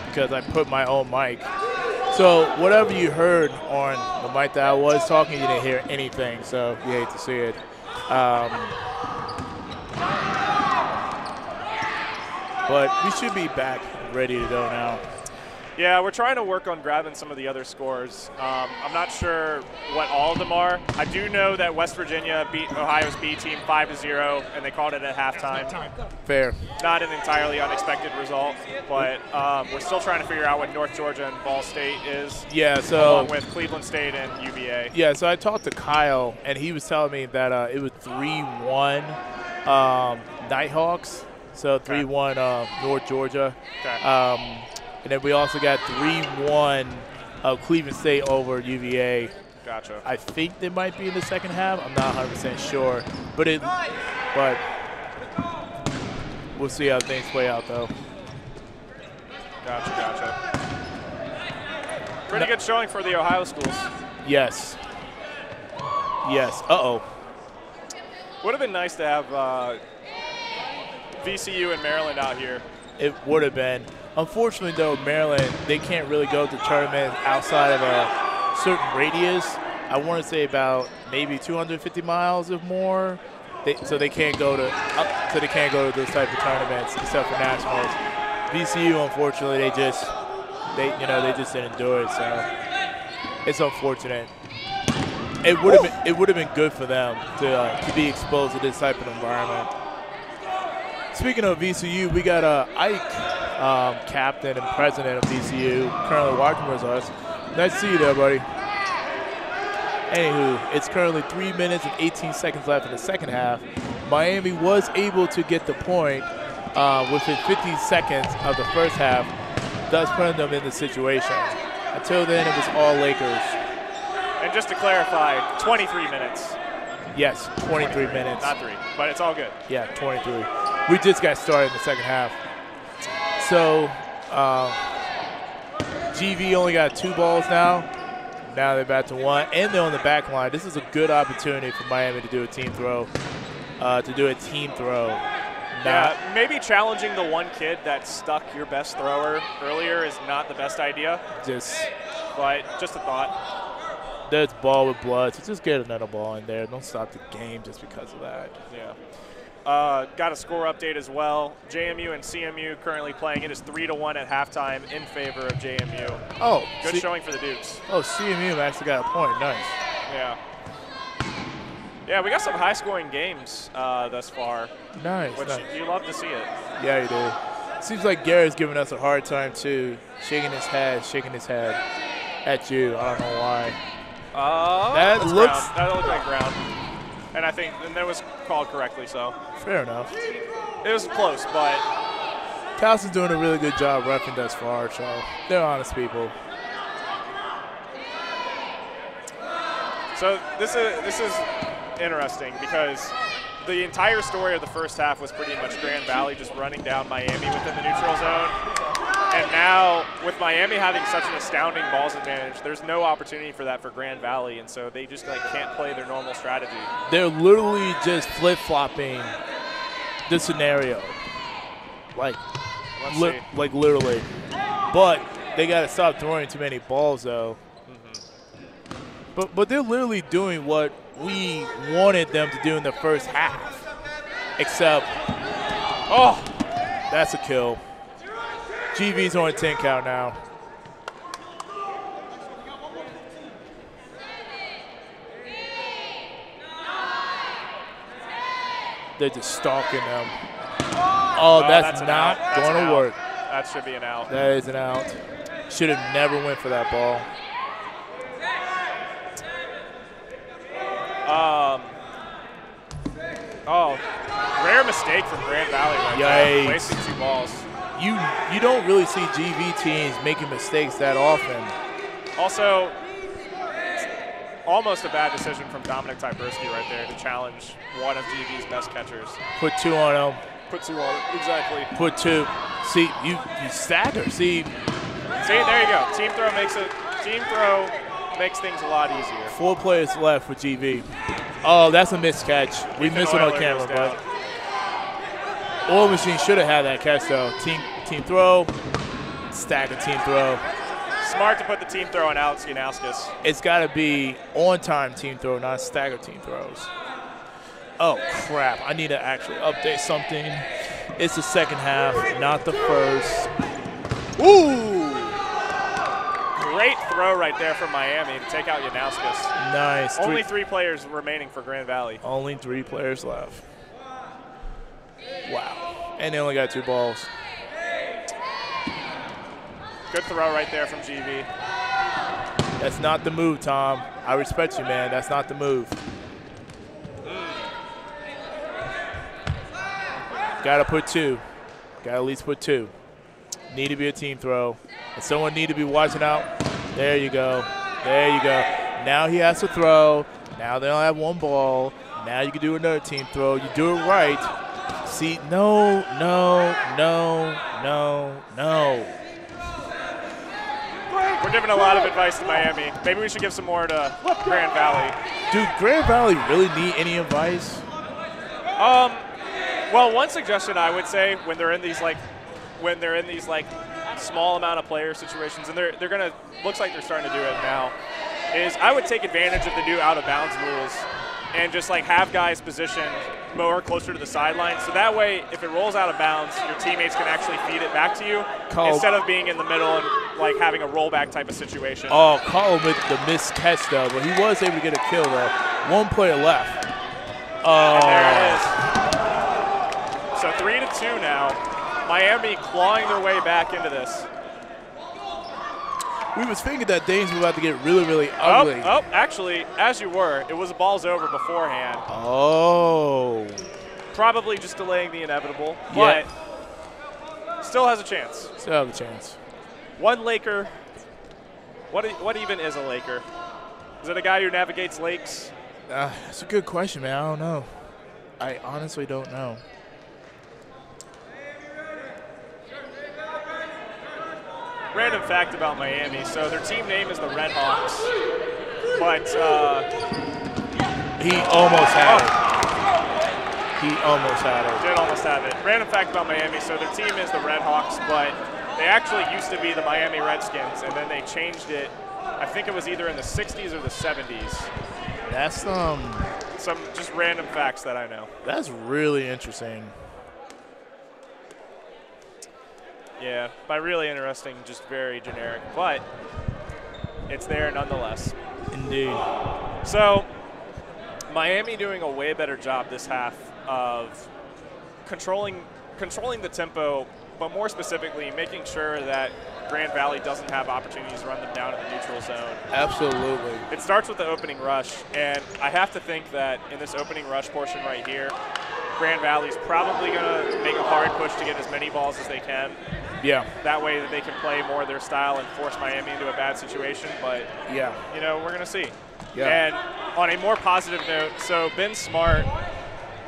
because I put my own mic. So whatever you heard on the mic that I was talking, you didn't hear anything. So you hate to see it. Um, but we should be back ready to go now. Yeah, we're trying to work on grabbing some of the other scores. Um, I'm not sure what all of them are. I do know that West Virginia beat Ohio's B team 5 to 0, and they called it at halftime. Fair. Not an entirely unexpected result, but um, we're still trying to figure out what North Georgia and Ball State is, Yeah. So along with Cleveland State and UVA. Yeah, so I talked to Kyle, and he was telling me that uh, it was 3 1 um, Nighthawks. So 3 1 uh, North Georgia. Okay. Um, and then we also got 3 1 of Cleveland State over UVA. Gotcha. I think they might be in the second half. I'm not 100% sure. But it, but we'll see how things play out, though. Gotcha, gotcha. Pretty good showing for the Ohio schools. Yes. Yes. Uh oh. Would have been nice to have uh, VCU and Maryland out here. It would have been. Unfortunately, though, Maryland, they can't really go to tournaments outside of a certain radius. I want to say about maybe 250 miles or more. They, so they can't go to up, so they can't go to those type of tournaments except for nationals. VCU, unfortunately, they just they you know they just didn't do it. So it's unfortunate. It would have been it would have been good for them to uh, to be exposed to this type of environment. Speaking of VCU, we got uh, Ike, um, captain and president of VCU, currently watching with us. Nice to see you there, buddy. Anywho, it's currently three minutes and 18 seconds left in the second half. Miami was able to get the point uh, within 50 seconds of the first half, thus putting them in the situation. Until then, it was all Lakers. And just to clarify, 23 minutes, Yes, 23 minutes. not three, but it's all good. Yeah, 23. We just got started in the second half. So, um, GV only got two balls now. Now they're back to one, and they're on the back line. This is a good opportunity for Miami to do a team throw. Uh, to do a team throw. Not, Yeah, maybe challenging the one kid that stuck your best thrower earlier is not the best idea, just but just a thought. that's ball with blood. So just get another ball in there. Don't stop the game just because of that. Yeah. Uh, got a score update as well. JMU and CMU currently playing. It is three to one at halftime in favor of JMU. Oh, Good C- showing for the Dukes. oh, CMU actually got a point. Nice. Yeah. Yeah, we got some high-scoring games uh, thus far, Nice. which nice. you love to see it. Yeah, you do. Seems like Garrett's giving us a hard time too, shaking his head, shaking his head at you. I don't know why. Uh, That looks- ground. that looked like ground, and I think and that was called correctly. So Fair enough. it was close, but Towson's doing a really good job roughing thus far, so they're honest people. So this is this is interesting because the entire story of the first half was pretty much Grand Valley just running down Miami within the neutral zone. And now with Miami having such an astounding balls advantage, there's no opportunity for that for Grand Valley, and so they just like can't play their normal strategy. They're literally just flip flopping the scenario, like, li- like literally. But they got to stop throwing too many balls, though. Mm-hmm. But but they're literally doing what we wanted them to do in the first half, except Oh, That's a kill. GV's on a 10 count now. They're just stalking them. Oh, oh, that's, not. That's going to work. That should be an out. That is an out. Should have never went for that ball. Um, oh, rare mistake from Grand Valley right Yikes. there, wasting two balls. You you don't really see GV teams making mistakes that often. Also, almost a bad decision from Dominic Tyberski right there to challenge one of GV's best catchers. Put two on him. Put two on it. Exactly. Put two. See, you you stagger. See, See, there you go. Team throw makes it. Team throw makes things a lot easier. Four players left for GV. Oh, that's a missed catch. We Ethan missed it on camera, but War Machine should have had that catch though. Team team throw, stack a team throw. Smart to put the team throw on Alex Yanauskas. It's got to be on time team throw, not stagger team throws. Oh crap! I need to actually update something. It's the second half, not the first. Ooh, Great throw right there from Miami to take out Yanauskas. nice. Only Three- three players remaining for Grand Valley. only three players left. Wow, and they only got two balls. Good throw right there from GV. That's not the move, Tom. I respect you, man. That's not the move. Got to put two. Got to at least put two. Need to be a team throw. And someone need to be watching out. There you go. There you go. Now he has to throw. Now they only have one ball. Now you can do another team throw. You do it right. See, no, no, no, no, no. We're giving a lot of advice to Miami. Maybe we should give some more to Grand Valley. Dude, Grand Valley really need any advice? Um, well, one suggestion I would say when they're in these like, when they're in these like small amount of player situations, and they're they're gonna looks like they're starting to do it now, is I would take advantage of the new out of bounds rules, and just like have guys positioned more closer to the sideline, so that way if it rolls out of bounds, your teammates can actually feed it back to you instead of being in the middle and like having a rollback type of situation. Oh, call him with the missed catch though, but he was able to get a kill though. One player left. Oh, There it oh. is. So three to two now. Miami clawing their way back into this. We was thinking that things were about to get really, really Oh, ugly. oh, actually, as you were, it was balls over beforehand. Oh. Probably just delaying the inevitable, Yeah. but still has a chance. Still have a chance. One Laker. What what even is a Laker? Is it a guy who navigates lakes? Uh, that's a good question, man. I don't know. I honestly don't know. Random fact about Miami. So their team name is the Red Hawks, but uh, He almost had it. He almost had it. did almost have it. Random fact about Miami. So their team is the Red Hawks, but they actually used to be the Miami Redskins, and then they changed it. I think it was either in the 60s or the 70s. That's um. Some just random facts that I know. That's really interesting. Yeah, by really interesting, just very generic, but it's there nonetheless. Indeed. So, Miami doing a way better job this half of controlling controlling the tempo, but more specifically, making sure that Grand Valley doesn't have opportunities to run them down in the neutral zone. Absolutely. It starts with the opening rush, and I have to think that in this opening rush portion right here, Grand Valley's probably going to make a hard push to get as many balls as they can. Yeah. That way that they can play more of their style and force Miami into a bad situation. But Yeah. you know, we're going to see. Yeah. And on a more positive note, so Ben Smart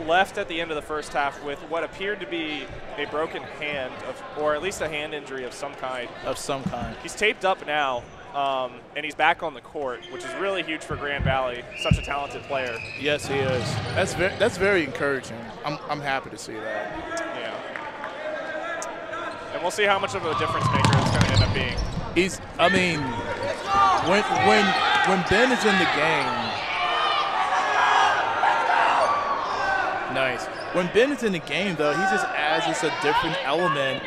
left at the end of the first half with what appeared to be a broken hand, of, or at least a hand injury of some kind. Of some kind. He's taped up now, um, and he's back on the court, which is really huge for Grand Valley. Such a talented player. Yes, he is. That's very, that's very encouraging. I'm, I'm happy to see that. Yeah. And we'll see how much of a difference maker it's going to end up being. He's. I mean, when when when Ben is in the game. Nice. When Ben is in the game, though, he just adds just a different element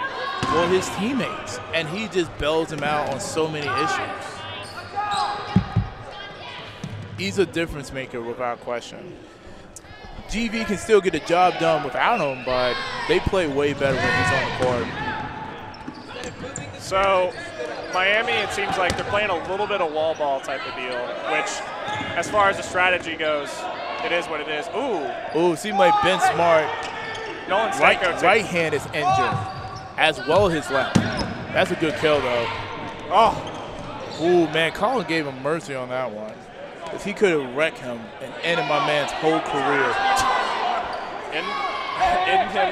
for his teammates, and he just bails them out on so many issues. He's a difference maker without question. GV can still get the job done without him, but they play way better when he's on the court. So, Miami, it seems like they're playing a little bit of wall ball type of deal, which, as far as the strategy goes, it is what it is. Ooh, Ooh, seems like Ben Smart Nolan right Stanko right hand is injured, as well as his left. That's a good kill though. Oh, Ooh, man, Colin gave him mercy on that one. If he could have wrecked him and ended my man's whole career, in, in him.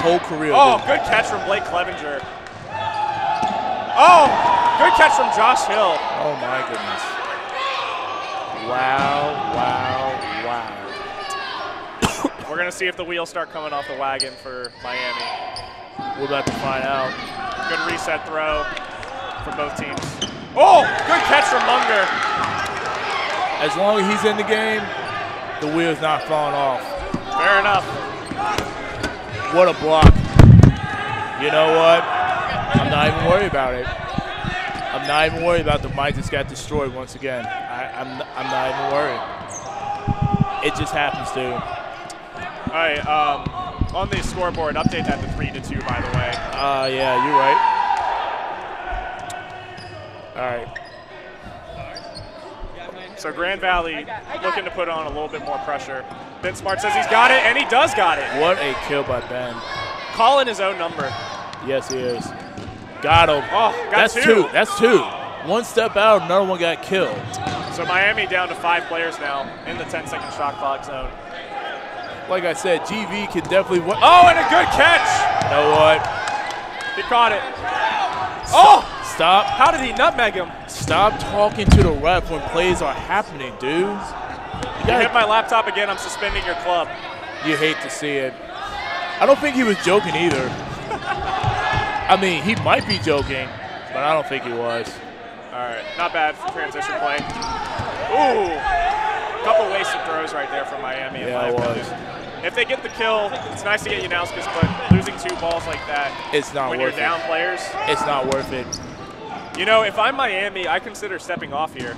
whole career. Oh, good catch from Blake Clevenger. Oh, good catch from Josh Hill. Oh my goodness. Wow, wow, wow. [coughs] We're gonna see if the wheels start coming off the wagon for Miami. We're about to find out. Good reset throw from both teams. Oh, good catch from Munger. As long as he's in the game, the wheel's not falling off. Fair enough. What a block. You know what? I'm not even worried about it. I'm not even worried about the mic just got destroyed once again. I, I'm, I'm not even worried. It just happens to. All right, um, on the scoreboard, update that to three to two. By the way, Uh, yeah, you're right. All right. so Grand Valley looking to put on a little bit more pressure. Ben Smart says he's got it, and he does got it. What a kill by Ben. Calling his own number. Yes, he is. Got him. Oh, got That's two. two. That's two. One step out, another one got killed. So Miami down to five players now in the 10-second shot clock zone. Like I said, GV can definitely. Wa- Oh, and a good catch. You know what? He caught it. Oh, Stop. how did he nutmeg him? Stop talking to the ref when plays are happening, dude. You, You hit my laptop again. I'm suspending your club. you hate to see it. I don't think he was joking either. I mean, he might be joking, but I don't think he was. All right, not bad for transition play. Oh, Ooh, a couple wasted throws right there from Miami. in Yeah, my it was. If they get the kill, it's nice to get Yanauskas, but losing two balls like that It's not when you're worth down it. players, It's not worth it. you know, if I'm Miami, I consider stepping off here.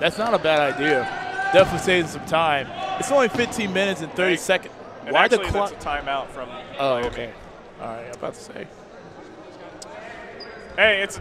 That's not a bad idea. Definitely saving some time. It's only 15 minutes and 30 Hey, seconds. And Why the clock? that's a timeout from. Oh, Miami. okay. All right, I'm about to say. Hey, it's.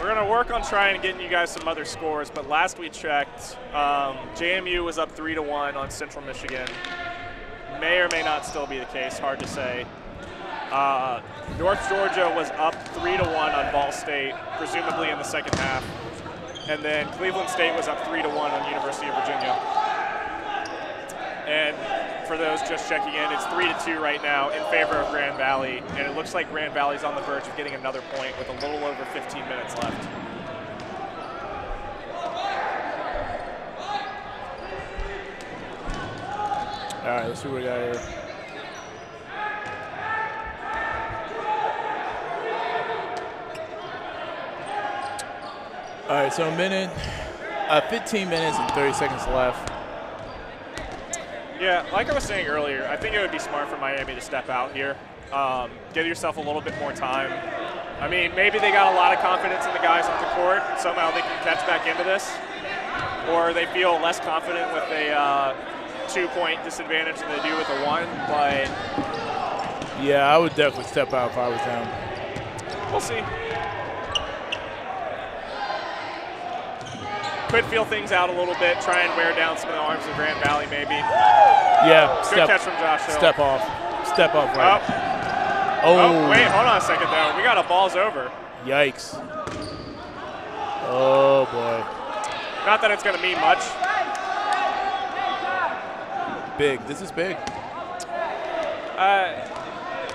We're going to work on trying and getting you guys some other scores, but last we checked, um, JMU was up 3 to 1 on Central Michigan. May or may not still be the case, hard to say. Uh, North Georgia was up three to one on Ball State, presumably in the second half, and then Cleveland State was up three to one on University of Virginia. And for those just checking in, it's three to two right now in favor of Grand Valley, and it looks like Grand Valley's on the verge of getting another point with a little over 15 minutes left. All right, let's see what we got here. All right, so a minute, uh, 15 minutes and 30 seconds left. Yeah, like I was saying earlier, I think it would be smart for Miami to step out here, um, give yourself a little bit more time. I mean, maybe they got a lot of confidence in the guys on the court. Somehow they can catch back into this, or they feel less confident with a uh, two-point disadvantage than they do with a one. But Yeah, I would definitely step out if I was them. we'll see. Could feel things out a little bit, try and wear down some of the arms of Grand Valley, maybe. Yeah, Good step, catch from Josh Hill. step off. Step off Oh, right. oh, wait, hold on a second though. We got a balls over. Yikes. Oh, boy. Not that it's going to mean much. Big. This is big. Uh,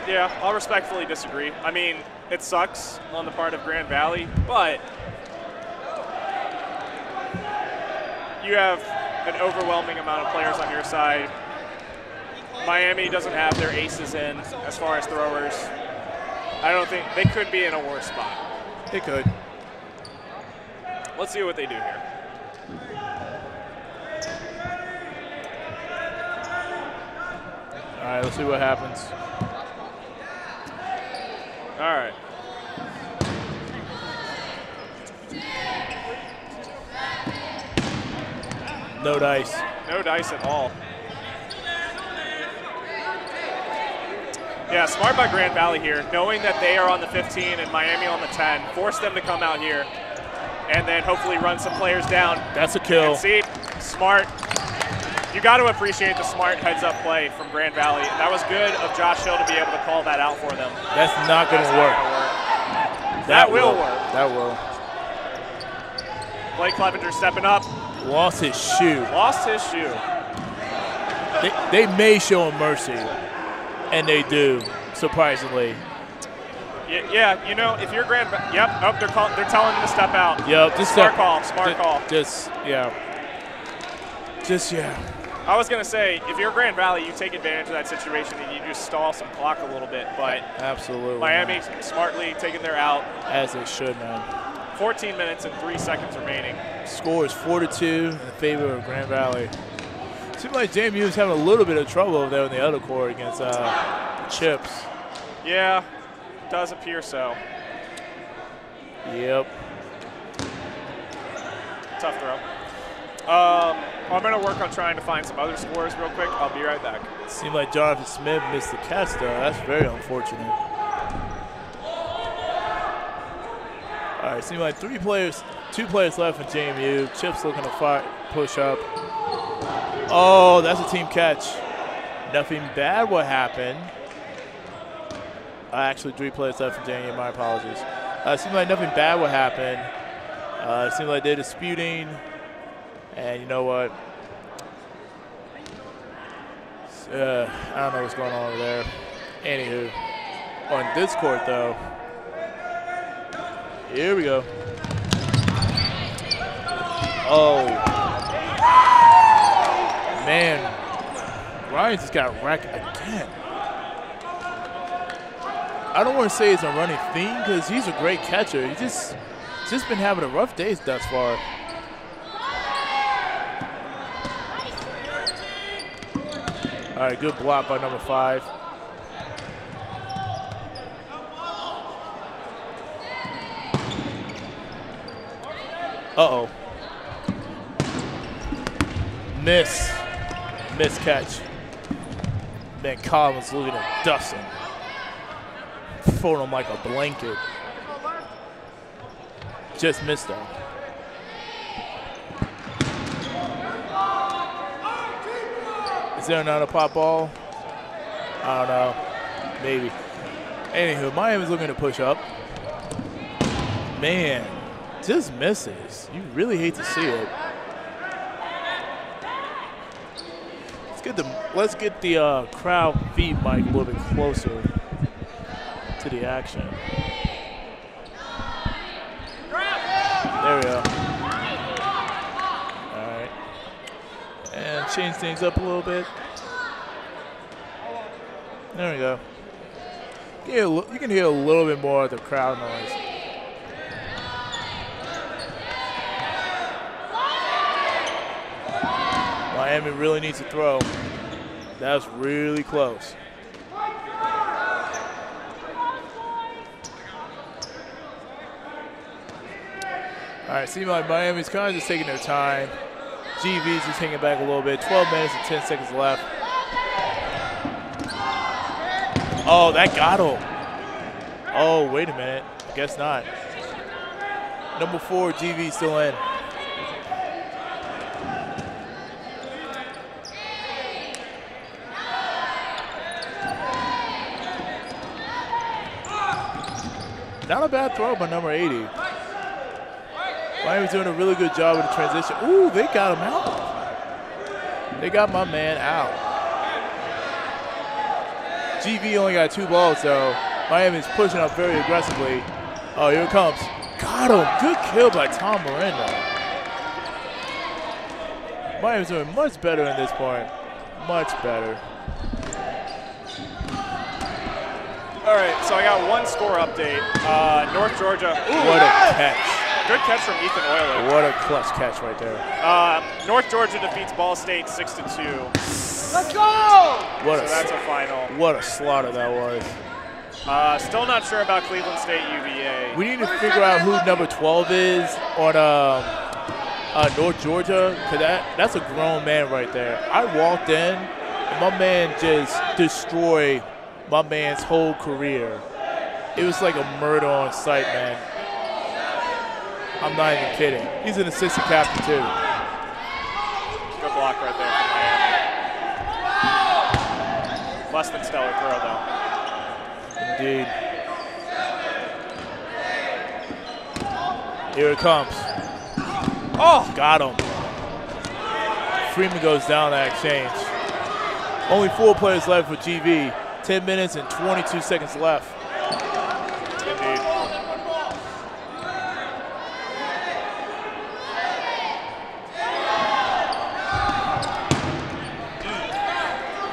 yeah, I'll respectfully disagree. I mean, it sucks on the part of Grand Valley, but you have an overwhelming amount of players on your side. Miami doesn't have their aces in as far as throwers. I don't think they could be in a worse spot. They could. Let's see what they do here. All right, let's see what happens. All right. No dice. No dice at all. Yeah, smart by Grand Valley here, knowing that they are on the 15 and Miami on the 10. Force them to come out here and then hopefully run some players down. That's a kill. And see, smart. You got to appreciate the smart heads up play from Grand Valley. That was good of Josh Hill to be able to call that out for them. That's not going to work. gonna work. That will work. That will. Blake Clevenger stepping up, Lost his shoe. lost his shoe. they, they may show him mercy, and they do, surprisingly. Yeah, you know, if you're Grand, yep, oh, they're call, they're telling him to step out. Yep, just smart step- call, smart ju- call. Just yeah, just yeah. I was gonna say, if you're Grand Valley, you take advantage of that situation and you just stall some clock a little bit. But Absolutely. Miami smartly taking their out. as it should, man. 14 minutes and three seconds remaining. Score is four to two in favor of Grand Valley. Seems like JMU is having a little bit of trouble over there in the other court against uh, Chips. Yeah, does appear so. Yep. Tough throw. Um, I'm gonna work on trying to find some other scores real quick. I'll be right back. Seemed like Jonathan Smith missed the catch though. That's very unfortunate. All right, seems like three players, two players left in JMU. Chips looking to push up. Oh, that's a team catch. Nothing bad will happen. Uh, actually, three players left in JMU. My apologies. Uh, seems like nothing bad will happen. Uh, seems like they're disputing, and you know what? Uh, I don't know what's going on over there. Anywho, on this court though, here we go. Oh, man, Ryan just got wrecked again. I don't want to say it's a running theme because he's a great catcher. He just just been having a rough day thus far. All right, good block by number five. Uh-oh. Miss. Miss catch. Man, Collins looking at Dustin. Throwing him like a blanket. Just missed though. Is there another pop ball? I don't know. Maybe. Anywho, Miami's looking to push up. Man, just misses. You really hate to see it. Let's get the let's get the uh, crowd feed mic a little bit closer to the action. There we go. All right. And change things up a little bit. There we go. You can hear a you can hear a little bit more of the crowd noise. Miami really needs to throw. That was really close. All right, seems like Miami's kind of just taking their time. GV's just hanging back a little bit. 12 minutes and 10 seconds left. Oh, that got him. Oh, wait a minute. Guess not. Number four, GV still in. Not a bad throw by number 80. Miami's doing a really good job with the transition. Ooh, they got him out. They got my man out. GV only got two balls, though. Miami's pushing up very aggressively. Oh, here it comes. Got him. Good kill by Tom Miranda. Miami's doing much better in this point. Much better. All right, so I got one score update. Uh, North Georgia. Ooh, What a catch. good catch from Ethan Euler. What a clutch catch right there. Uh, North Georgia defeats Ball State six to two. Let's go! What So that's a a final. what a slaughter that was. Uh, still not sure about Cleveland State UVA. We need to figure out who number 12 is on um, uh, North Georgia, because that, that's a grown man right there. I walked in, and my man just destroyed my man's whole career. It was like a murder on sight, man. I'm not even kidding. He's an assistant captain, too. Good block right there from Miami. Less than stellar throw though. Indeed. Here it comes. Oh, Got him. Freeman goes down that exchange. Only four players left for GV. 10 minutes and 22 seconds left. Indeed.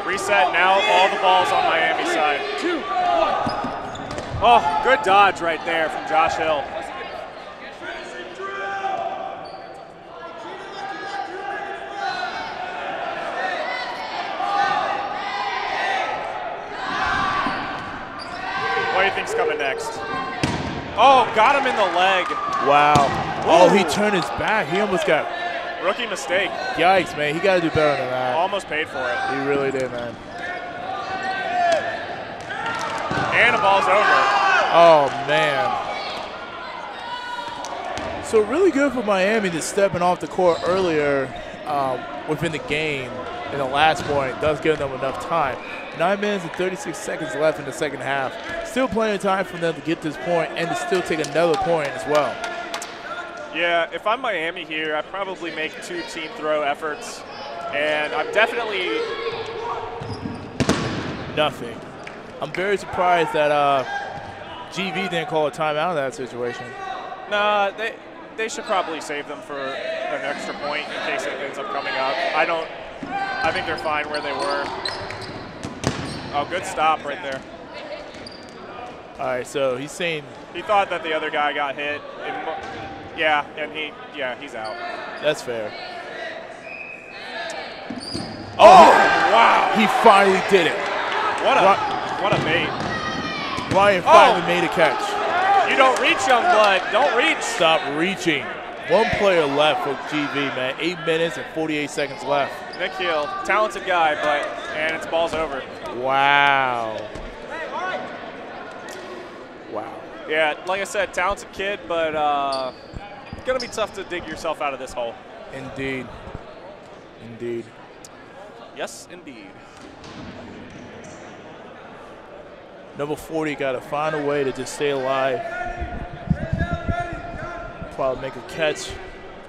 Reset now, all the balls on Miami side. Oh, good dodge right there from Josh Hill. What do you think's coming next? Oh, got him in the leg. Wow. Oh, he turned his back. He almost got. Rookie mistake. Yikes, man. He got to do better than that. Almost paid for it. He really did, man. And the ball's over. Oh, man. So, really good for Miami to stepping off the court earlier um, within the game in the last point. Does give them enough time. Nine minutes and 36 seconds left in the second half. Still plenty of time for them to get this point and to still take another point as well. Yeah, if I'm Miami here, I probably make two team throw efforts. And I'm definitely Nothing. I'm very surprised that uh, GV didn't call a timeout in that situation. Nah, they they should probably save them for an extra point in case it ends up coming up. I don't. I think they're fine where they were. Oh, good stop right there. All right, so he's saying He thought that the other guy got hit. And yeah, and he yeah he's out. that's fair. Oh, oh Wow, he, finally did it. what a what a bait. Ryan oh. finally made a catch. You don't reach, young blood. Don't reach. Stop reaching. One player left for GV, man. Eight minutes and 48 seconds left. Nick Hill, talented guy, but and it's balls over. Wow. Wow. Yeah, like I said, talented kid, but uh, gonna be tough to dig yourself out of this hole. Indeed. Indeed. Yes, indeed. Number 40 got to find a way to just stay alive. Probably make a catch.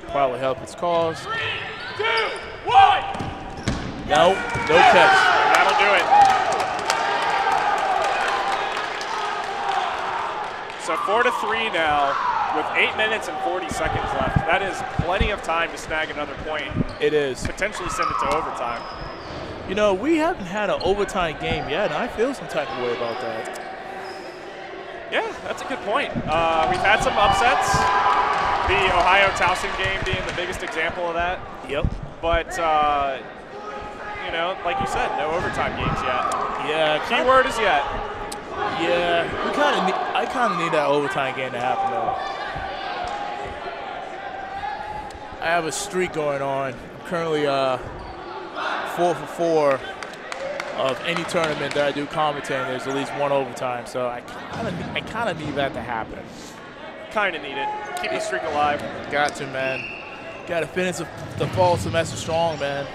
Probably help his cause. Two, one. No, no catch. That'll do it. So four to three now, with eight minutes and 40 seconds left. That is plenty of time to snag another point, It is. potentially send it to overtime. You know, we haven't had an overtime game yet, and I feel some type of way about that. Yeah, that's a good point. Uh, we've had some upsets. The Ohio Towson game being the biggest example of that. Yep. But, uh, you know, like you said, no overtime games yet. Yeah. Kind Keyword is yet. Yeah. We kind of. I kind of need that overtime game to happen though. I have a streak going on. I'm currently uh, four for four of any tournament that I do commentating. There's at least one overtime, so I kind of. I kind of need that to happen. Kind of need it. Keep the streak alive. Got to, man. Got to finish the, the fall semester strong, man.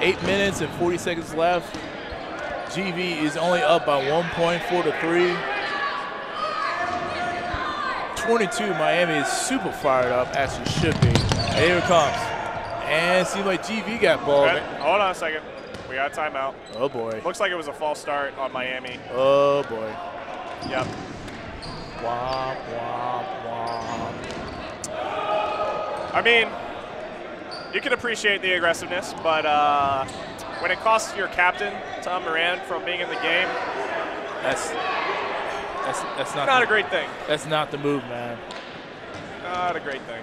Eight minutes and 40 seconds left. GV is only up by one point, four to three. 22, Miami is super fired up, as you should be. And here it comes. And it seems like GV got ball. Hold on a second. We got a timeout. Oh boy. Looks like it was a false start on Miami. Oh boy. Yep. Womp, womp, womp. I mean, you can appreciate the aggressiveness, but uh, when it costs your captain, Tom Moran, from being in the game, That's that's that's not not the, a great thing. that's not the move, man. Not a great thing.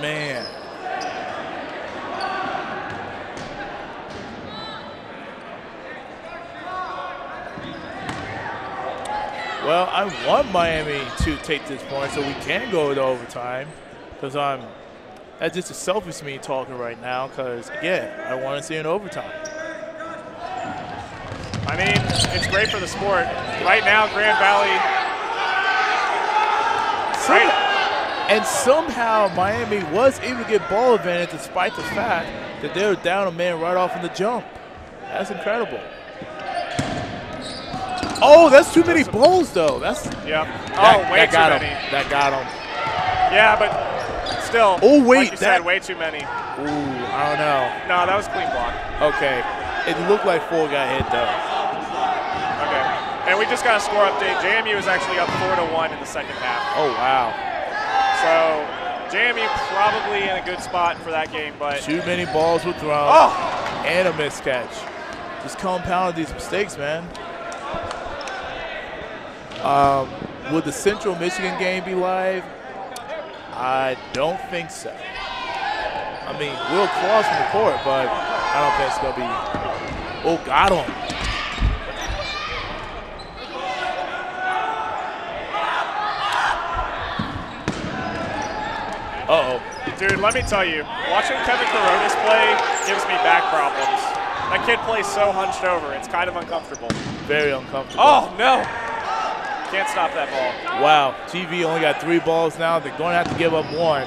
Man. Well, I want Miami to take this point so we can go to overtime because I'm that's just a selfish me talking right now because again I want to see an overtime. I mean, it's great for the sport. Right now, Grand Valley. Right. And somehow Miami was able to get ball advantage despite the fact that they were down a man right off in the jump. That's incredible. Oh, that's too many balls though. That's yeah. that, Oh, way that too got many. him. That got him. Yeah, but still. Oh, wait, like you that- said, way too many. Ooh, I don't know. No, that was clean block. Okay. It looked like four got hit though. Okay. And we just got a score update. JMU is actually up four to one in the second half. Oh wow. So JMU probably in a good spot for that game, but Too many balls were thrown oh, and a miscatch. Just compounded these mistakes, man. Um, would the Central Michigan game be live? I don't think so. I mean, we'll cross from the court, but I don't think it's gonna be. Oh, got him. Uh oh. dude, let me tell you, watching Kevin Coronas play gives me back problems. That kid plays so hunched over; it's kind of uncomfortable. Very uncomfortable. Oh no! Can't stop that ball. Wow, GV only got three balls now. They're going to have to give up one.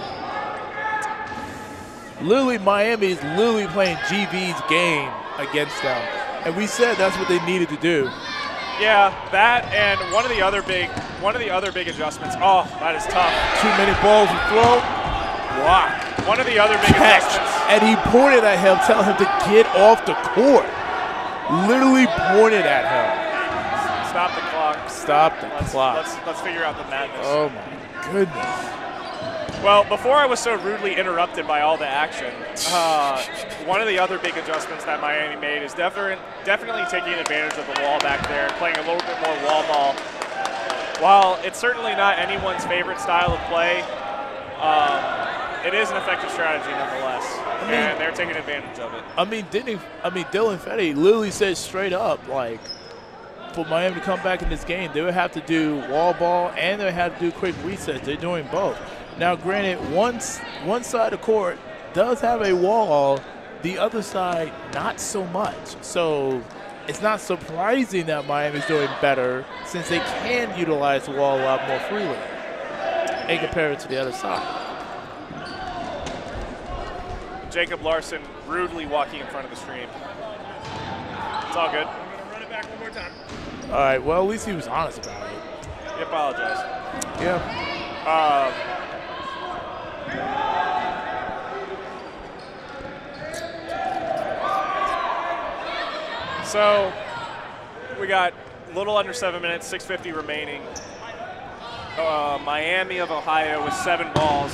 Literally, Miami's literally playing GV's game against them. And we said that's what they needed to do. Yeah, that and one of the other big, one of the other big adjustments. Oh, that is tough. Too many balls to throw. Wow. One of the other big Catch. adjustments. And he pointed at him, telling him to get off the court. Literally pointed at him. Stop the clock. Stop the Let's, clock. let's let's figure out the madness. Oh my goodness. Well, before I was so rudely interrupted by all the action, uh, one of the other big adjustments that Miami made is definitely definitely taking advantage of the wall back there, playing a little bit more wall ball. While it's certainly not anyone's favorite style of play, um, it is an effective strategy nonetheless, mean- and they're taking advantage of it. I mean, didn't he, I mean Dylan Fetty literally said straight up like for Miami to come back in this game, they would have to do wall ball and they would have to do quick resets. They're doing both. Now, granted, one s- one side of the court does have a wall, the other side not so much. So it's not surprising that Miami's doing better since they can utilize the wall a lot more freely and compare it to the other side. Jacob Larson rudely walking in front of the stream. It's all good. I'm gonna run it back one more time. All right. Well, at least he was honest about it. He apologized. Yeah. Um, so we got a little under seven minutes, 650 remaining. Uh, Miami of Ohio with seven balls,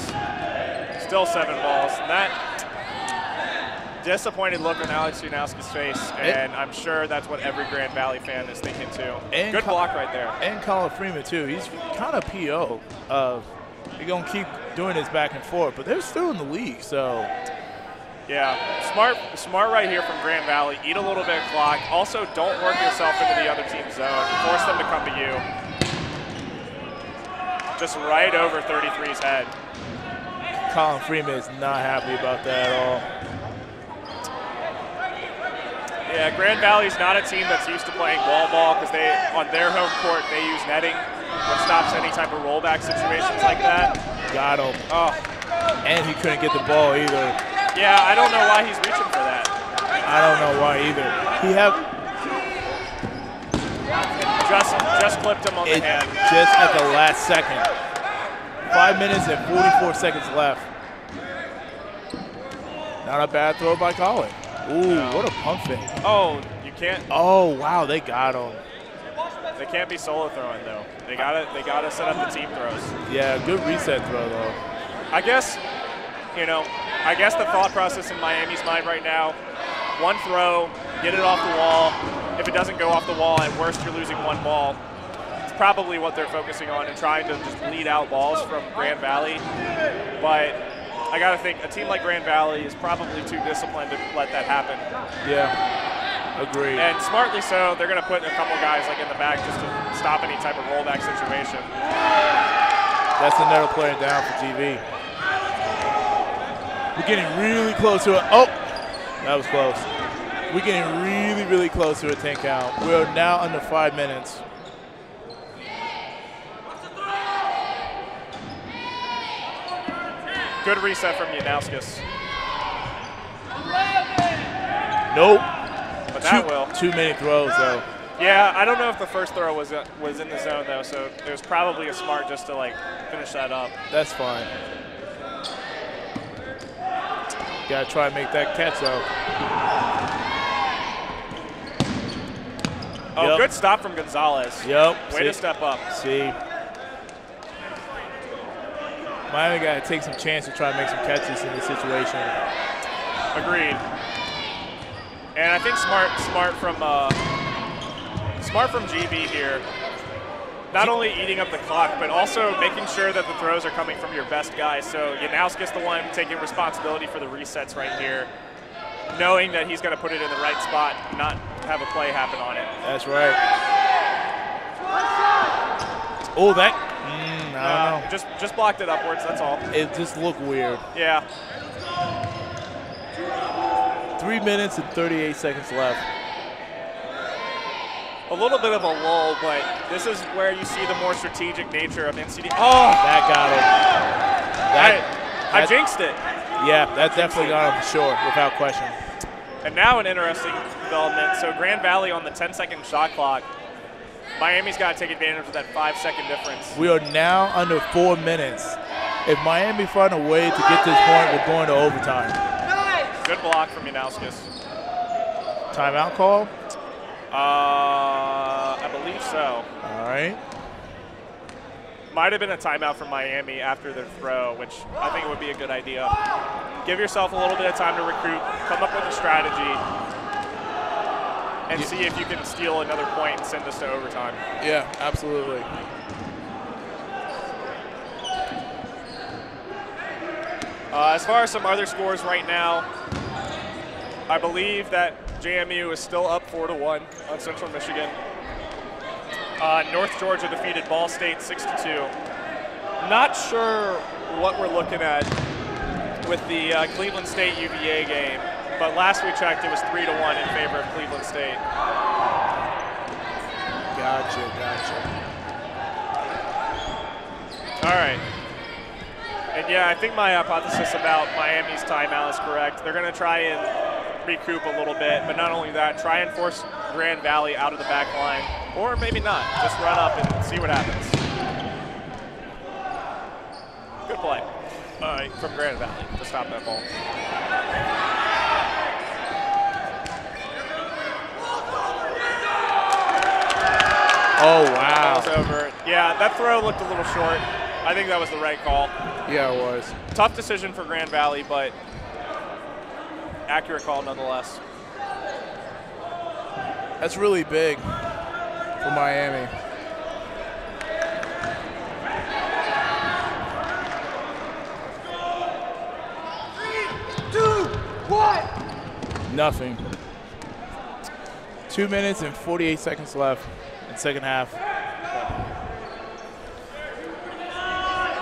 still seven balls. And that disappointed look on Alex Yanowski's face, and I'm sure that's what every Grand Valley fan is thinking too. And Good block right there. and Colin Freeman too. He's kind of PO. Uh, they're gonna keep doing this back and forth, but they're still in the league. So Yeah, smart, smart right here from Grand Valley. Eat a little bit of clock. Also, don't work yourself into the other team's zone. Force them to come to you. Just right over 33's head. Colin Freeman is not happy about that at all. Yeah, Grand Valley's not a team that's used to playing wall ball because they, on their home court, they use netting, which stops any type of rollback situations like that. Got him, Oh, and he couldn't get the ball either. yeah, I don't know why he's reaching for that. I don't know why either. He have Just, just clipped him on the head. just at the last second. Five minutes and 44 seconds left. Not a bad throw by Colin. Ooh, what a pump fake. Oh, you can't. Oh wow, they got him. They can't be solo throwing though. They gotta, they gotta set up the team throws. Yeah, good reset throw though. I guess, you know, I guess the thought process in Miami's mind right now, one throw, get it off the wall. If it doesn't go off the wall, at worst you're losing one ball. It's probably what they're focusing on and trying to just lead out balls from Grand Valley. But I gotta think a team like Grand Valley is probably too disciplined to let that happen. Yeah, agreed. And smartly so, they're gonna put a couple guys like in the back just to stop any type of rollback situation. That's another player down for GV. We're getting really close to it. Oh, that was close. We're getting really, really close to a 10 count. We're now under five minutes. Good reset from Yanowskis. Nope. But that Too, will. too many throws though. Yeah, I don't know if the first throw was uh, was in the zone though, so it was probably a smart just to like finish that up. That's fine. Got to try and make that catch, though. Oh, Yep. good stop from Gonzalez. Yep. Way see, to step up. See. Miami got to take some chance to try and make some catches in this situation. Agreed. And I think smart, smart from uh, smart from GV here. Not only eating up the clock, but also making sure that the throws are coming from your best guy. So Yanowski's the one taking responsibility for the resets right here, knowing that he's going to put it in the right spot, not have a play happen on it. That's right. Oh, that. Mm, I Uh, just just blocked it upwards. That's all. It just looked weird. Yeah. Three minutes and 38 seconds left. A little bit of a lull, but this is where you see the more strategic nature of NCD. Oh, that got him. That, I that- jinxed it. yeah, that definitely got him sure, without question. And now an interesting development. So Grand Valley on the 10 second shot clock. Miami's got to take advantage of that five second difference. We are now under four minutes. If Miami find a way to get this point, we're going to overtime. Good block from Yanowskis. Timeout call. Uh, I believe so. All right. Might have been a timeout from Miami after their throw, which I think would be a good idea. Give yourself a little bit of time to recruit, come up with a strategy, and Yeah. see if you can steal another point and send us to overtime. Yeah, absolutely. Uh, as far as some other scores right now, I believe that JMU is still up four to one on Central Michigan. Uh, North Georgia defeated Ball State six to two. Not sure what we're looking at with the uh, Cleveland State UVA game, but last we checked, it was three to one in favor of Cleveland State. Gotcha, gotcha. All right. And yeah, I think my hypothesis about Miami's timeout is correct. They're going to try and recoup a little bit, but not only that, try and force Grand Valley out of the back line, or maybe not. Just run up and see what happens. Good play. All right, from Grand Valley to stop that ball. Oh, wow. over. Yeah, that throw looked a little short. I think that was the right call. Yeah, it was. Tough decision for Grand Valley, but accurate call nonetheless. That's really big for Miami. Three, two, one. Nothing. Two minutes and 48 seconds left in second half.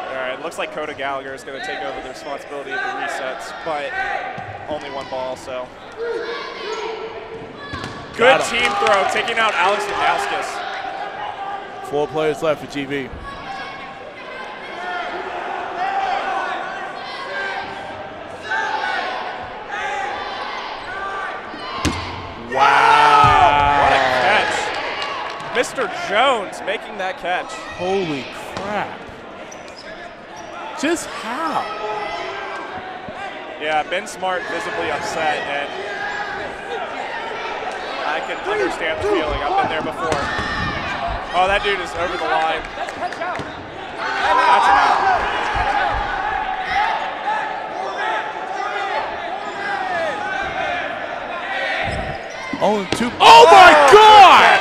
All right, looks like Coda Gallagher is going to take over the responsibility of the resets, but only one ball, so. Good team throw, taking out Alex Wadowskis. Four players left for GV. Wow. What a catch. Mr. Jones making that catch. Holy crap. Just how? Yeah, Ben Smart visibly upset, and I can understand the feeling. I've been there before. Oh, that dude is over the line. That's an out. Only two. Oh, oh my God!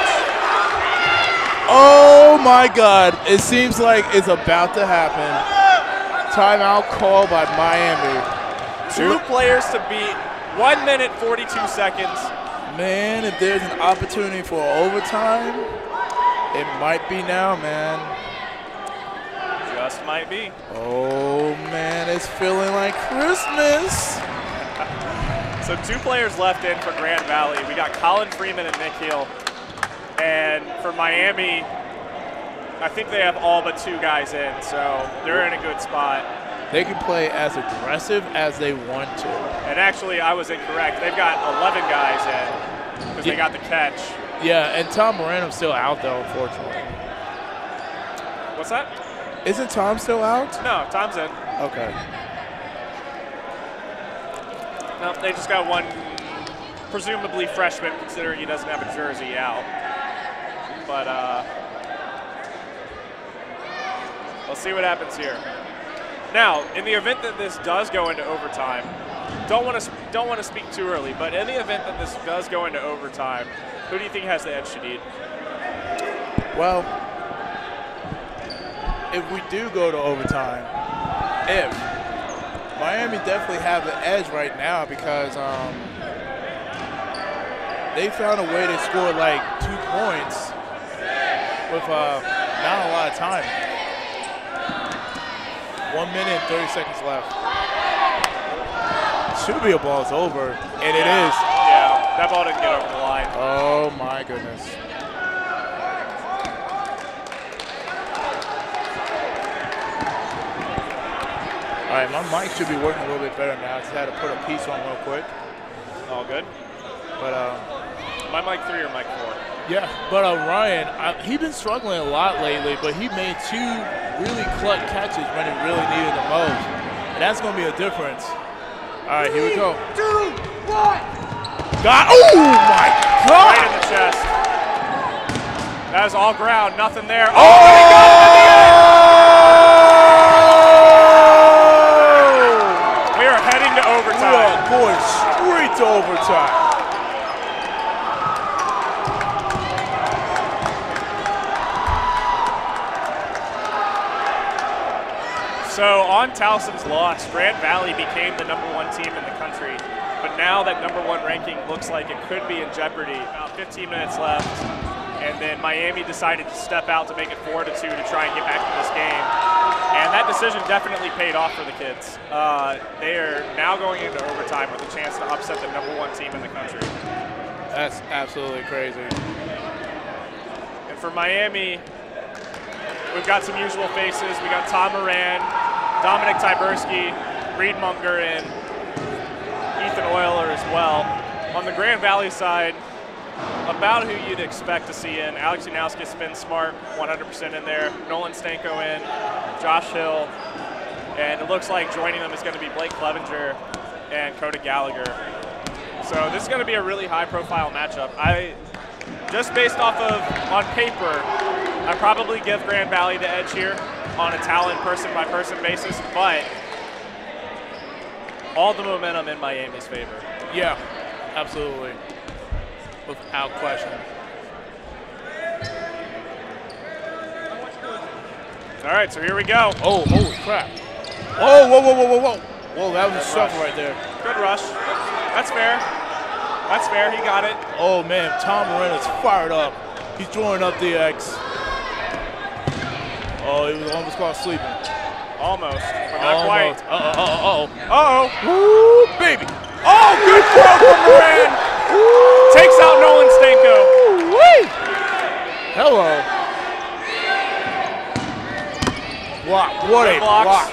Oh my God! It seems like it's about to happen. Timeout call by Miami. Two players to beat. One minute, 42 seconds. Man, if there's an opportunity for overtime, it might be now, man. Just might be. Oh man, it's feeling like Christmas. [laughs] So two players left in for Grand Valley. We got Colin Freeman and Nick Hill. And for Miami, I think they have all but two guys in, so they're in a good spot. They can play as aggressive as they want to. And actually, I was incorrect. They've got 11 guys in because they got the catch. Yeah, and Tom Morano's still out though, unfortunately. What's that? Isn't Tom still out? No, Tom's in. Okay. No, they just got one, presumably freshman, considering he doesn't have a jersey out. But uh, we'll see what happens here. Now, in the event that this does go into overtime, don't want to don't want to speak too early, but in the event that this does go into overtime, who do you think has the edge, Shadid? Well, if we do go to overtime, if Miami definitely have the edge right now because um, they found a way to score like two points with uh, not a lot of time. One minute and 30 seconds left. Should be a ball's over, and it is. Yeah, that ball didn't get over the line. Oh my goodness. All right, my mic should be working a little bit better now. I just had to put a piece on real quick. All good. But uh, My mic three or mic four? yeah, but uh, Ryan, I, he been struggling a lot lately, but he made two really clutch catches when it really needed the most, and that's gonna be a difference. All right, here we go. Two, one. God, oh my God! Right in the chest. That is all ground, nothing there. Oh, oh! and he got it at the end! Oh! We are heading to overtime. We overtime. are going straight to overtime. So on Towson's loss, Grand Valley became the number one team in the country. But now that number one ranking looks like it could be in jeopardy. About 15 minutes left, and then Miami decided to step out to make it four to two to try and get back to this game. And that decision definitely paid off for the kids. Uh, they are now going into overtime with a chance to upset the number one team in the country. That's absolutely crazy. And for Miami, we've got some usual faces. We got Tom Moran, Dominic Tyberski, Reed Munger, and Ethan Euler as well. On the Grand Valley side, about who you'd expect to see in. Alex Yanowskis, Ben Smart, 100% in there. Nolan Stanko in, Josh Hill, and it looks like joining them is going to be Blake Clevenger and Coda Gallagher. So this is going to be a really high-profile matchup. I just based off of on paper, I probably give Grand Valley the edge here on a talent person by person basis, but all the momentum in Miami's favor. Yeah, absolutely. Without question. All right, so here we go. Oh, holy crap. Oh, whoa, whoa, whoa, whoa, whoa. Whoa, that was a shuffle right there. Good rush. That's fair. That's fair. He got it. Oh, man, Tom Moran is fired up. He's drawing up the X. Oh, he was almost caught sleeping. Almost, but not quite. Almost. Uh-oh, uh-oh, uh-oh. Uh-oh. Woo, baby. Oh, good throw from Moran. Takes out Nolan Stanko. Woo-wee. Hello. Block. What a block.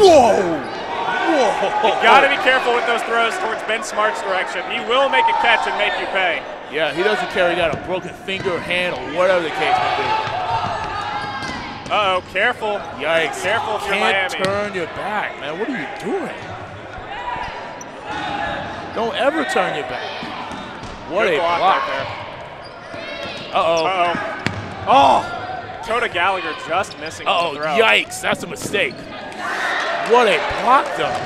Whoa. Whoa. You Got to be careful with those throws towards Ben Smart's direction. He will make a catch and make you pay. Yeah, he doesn't care. He got a broken finger, hand, or whatever the case may be. Uh-oh, careful. Yikes. Careful if Can't turn your back, man. What are you doing? Don't ever turn your back. What Good a block block. right. Uh-oh. Uh-oh. Oh! Coda Gallagher just missing the throw. yikes. That's a mistake. What a block, though.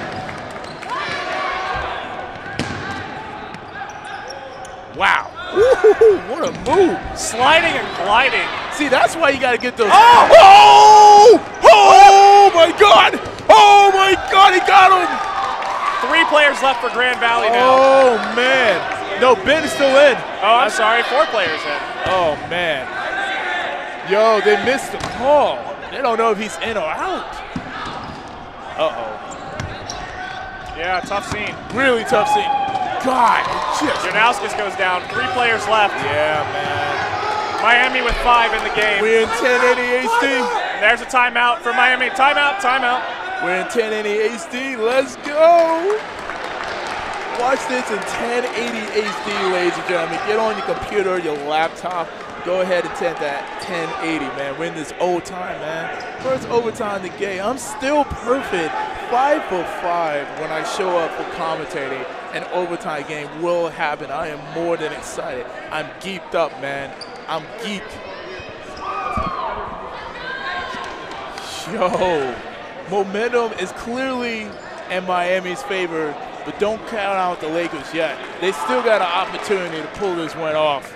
Wow. Woo-hoo-hoo, what a move. Sliding and gliding. See, that's why you got to get those. Oh! Oh! Oh, my God! Oh, my God, he got him! Three players left for Grand Valley now. Oh, man. No, Ben is still in. Oh, I'm sorry. Four players in. Oh, man. Yo, they missed the call. Oh, they don't know if he's in or out. Uh-oh. Yeah, tough scene. Really tough scene. God, just. Janowskis goes down. Three players left. Yeah, man. Miami with five in the game. We're in 1080 HD. And there's a timeout for Miami. Timeout, timeout. We're in 1080 HD. Let's go. Watch this in 1080 HD, ladies and gentlemen. Get on your computer, your laptop. Go ahead and take that 1080, man. Win this overtime, man. First overtime of the game. I'm still perfect. Five for five when I show up for commentating. An overtime game will happen. I am more than excited. I'm geeked up, man. I'm geeked. Yo, momentum is clearly in Miami's favor, but don't count out the Lakers yet. They still got an opportunity to pull this one off.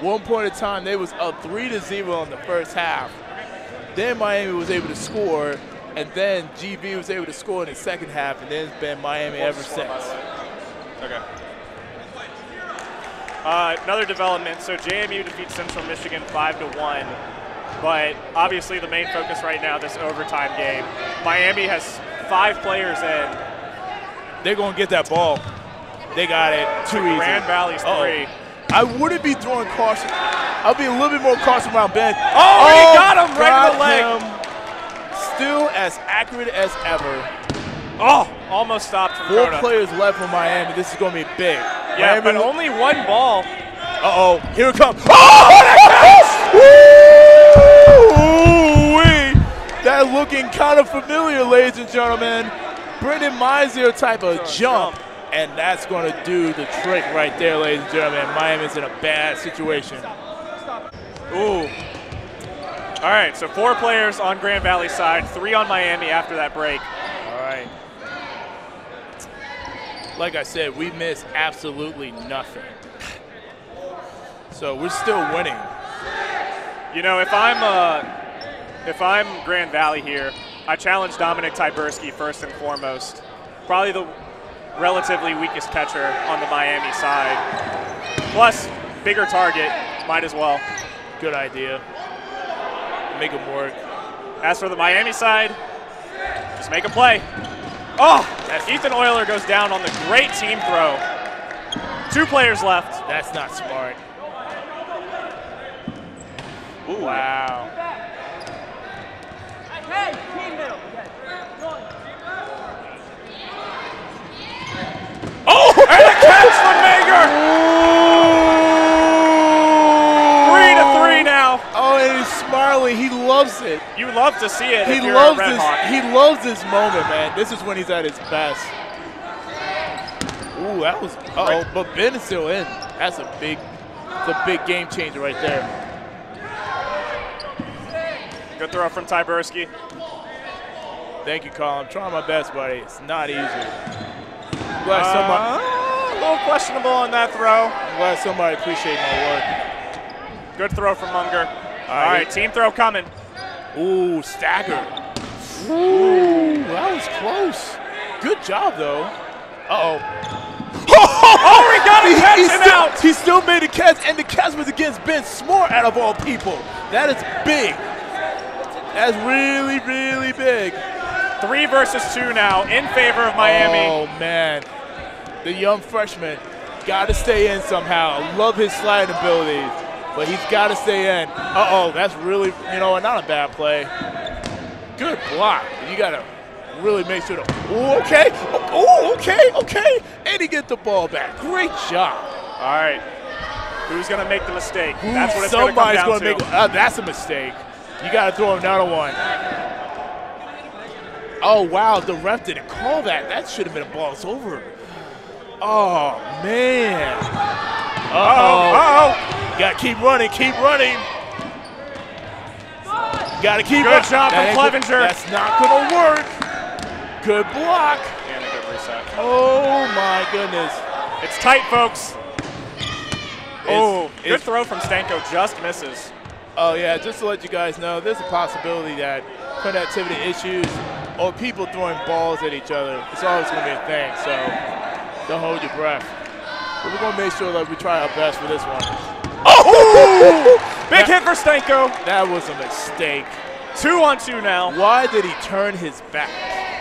One point of time, they was up three to zero in the first half. Then Miami was able to score, and then GV was able to score in the second half, and then it's been Miami ever since. Okay. Uh, another development. So JMU defeats Central Michigan five to one, but obviously the main focus right now this overtime game. Miami has five players in. They're gonna get that ball. They got it too easy. Grand Valley's Uh-oh. three. I wouldn't be throwing caution. I'll be a little bit more cautious around Ben. Oh, and he got him right in the leg. him. Still as accurate as ever. Oh, almost stopped from Four Kona. players left for Miami. This is going to be big. Yeah, Miami, but only one ball. Uh-oh. Here it comes. Oh, that! Woo-wee. That looking kind of familiar, ladies and gentlemen. Brendan Meisier type of jump. And that's going to do the trick right there, ladies and gentlemen. Miami's in a bad situation. Ooh. All right, so four players on Grand Valley side, three on Miami after that break. All right. Like I said, we missed absolutely nothing. So we're still winning. You know, if I'm uh, if I'm Grand Valley here, I challenge Dominic Tyberski first and foremost. Probably the relatively weakest catcher on the Miami side. Plus, bigger target, might as well. Good idea. Make them work. As for the Miami side, just make a play. Oh, Ethan Euler goes down on the great team throw. Two players left. That's not smart. Wow. Oh! Hey, team middle. Oh, loves it. You love to see it. He loves this. Hawk. He loves this moment, man. This is when he's at his best. Ooh, that was. Uh oh, but Ben is still in. That's a big. It's a big game changer right there. Good throw from Tyberski. Thank you, Carl. I'm trying my best, buddy. It's not easy. I'm glad somebody. Uh, a little questionable on that throw. I'm glad somebody appreciate my work. Good throw from Munger. All right. right, team throw coming. Ooh, stagger. Ooh, that was close. Good job, though. Uh oh. Oh, [laughs] he got a He, catch he and still, out. he still made a catch, and the catch was against Ben Smart out of all people. That is big. That's really, really big. Three versus two now in favor of Miami. Oh, man. The young freshman got to stay in somehow. Love his sliding abilities, but he's got to stay in. Uh-oh, that's really, you know, not a bad play. Good block. You got to really make sure to, ooh, okay. Oh, okay, okay. And he get the ball back. Great job. All right. Who's going to make the mistake? That's what it's going to come Somebody's down gonna to. make. Uh, that's a mistake. You got to throw another one. Oh wow, the ref didn't call that. That should have been a ball. It's over. Oh man. Uh oh. Got to keep running. Keep running. Got to keep. Good run- job from That Clevenger. That's not gonna work. Good block. And a good reset. Oh my goodness. It's tight, folks. Oh, good throw from Stanko. Just misses. Oh yeah, just to let you guys know, there's a possibility that connectivity issues or people throwing balls at each other, it's always going to be a thing. So don't hold your breath. But we're going to make sure that we try our best for this one. Oh! Big hit for Stanko. That was a mistake. Two on two now. Why did he turn his back?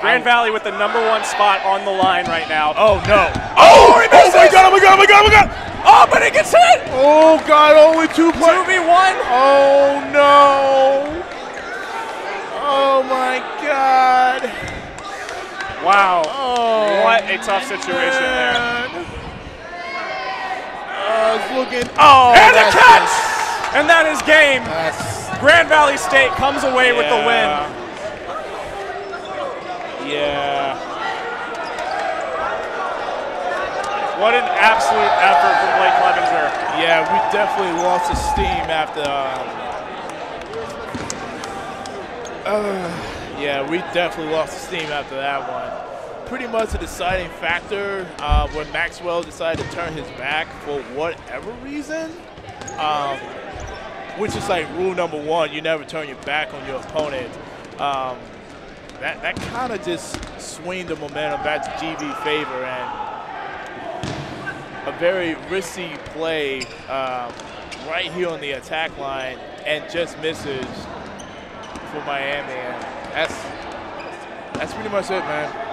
Grand Valley with the number one spot on the line right now. Oh no! Oh, oh he oh my! God! Oh my God! Oh my God! Oh my God! Oh, but he gets hit. Oh God! Only two points. 2v1. Oh no! Oh my God! Wow. Oh, What What a tough situation there. Uh, looking. Oh, And a catch! And that is game. That's Grand Valley State comes away with the win. Yeah. What an absolute effort from Blake Clevenger. Yeah, we definitely lost the steam after. Um, uh, [sighs] yeah, we definitely lost the steam after that one. Pretty much a deciding factor uh, when Maxwell decided to turn his back for whatever reason. Um, which is like rule number one: you never turn your back on your opponent. Um, that that kind of just swing the momentum back to GV favor and a very risky play um, right here on the attack line and just misses for Miami. And that's that's pretty much it, man.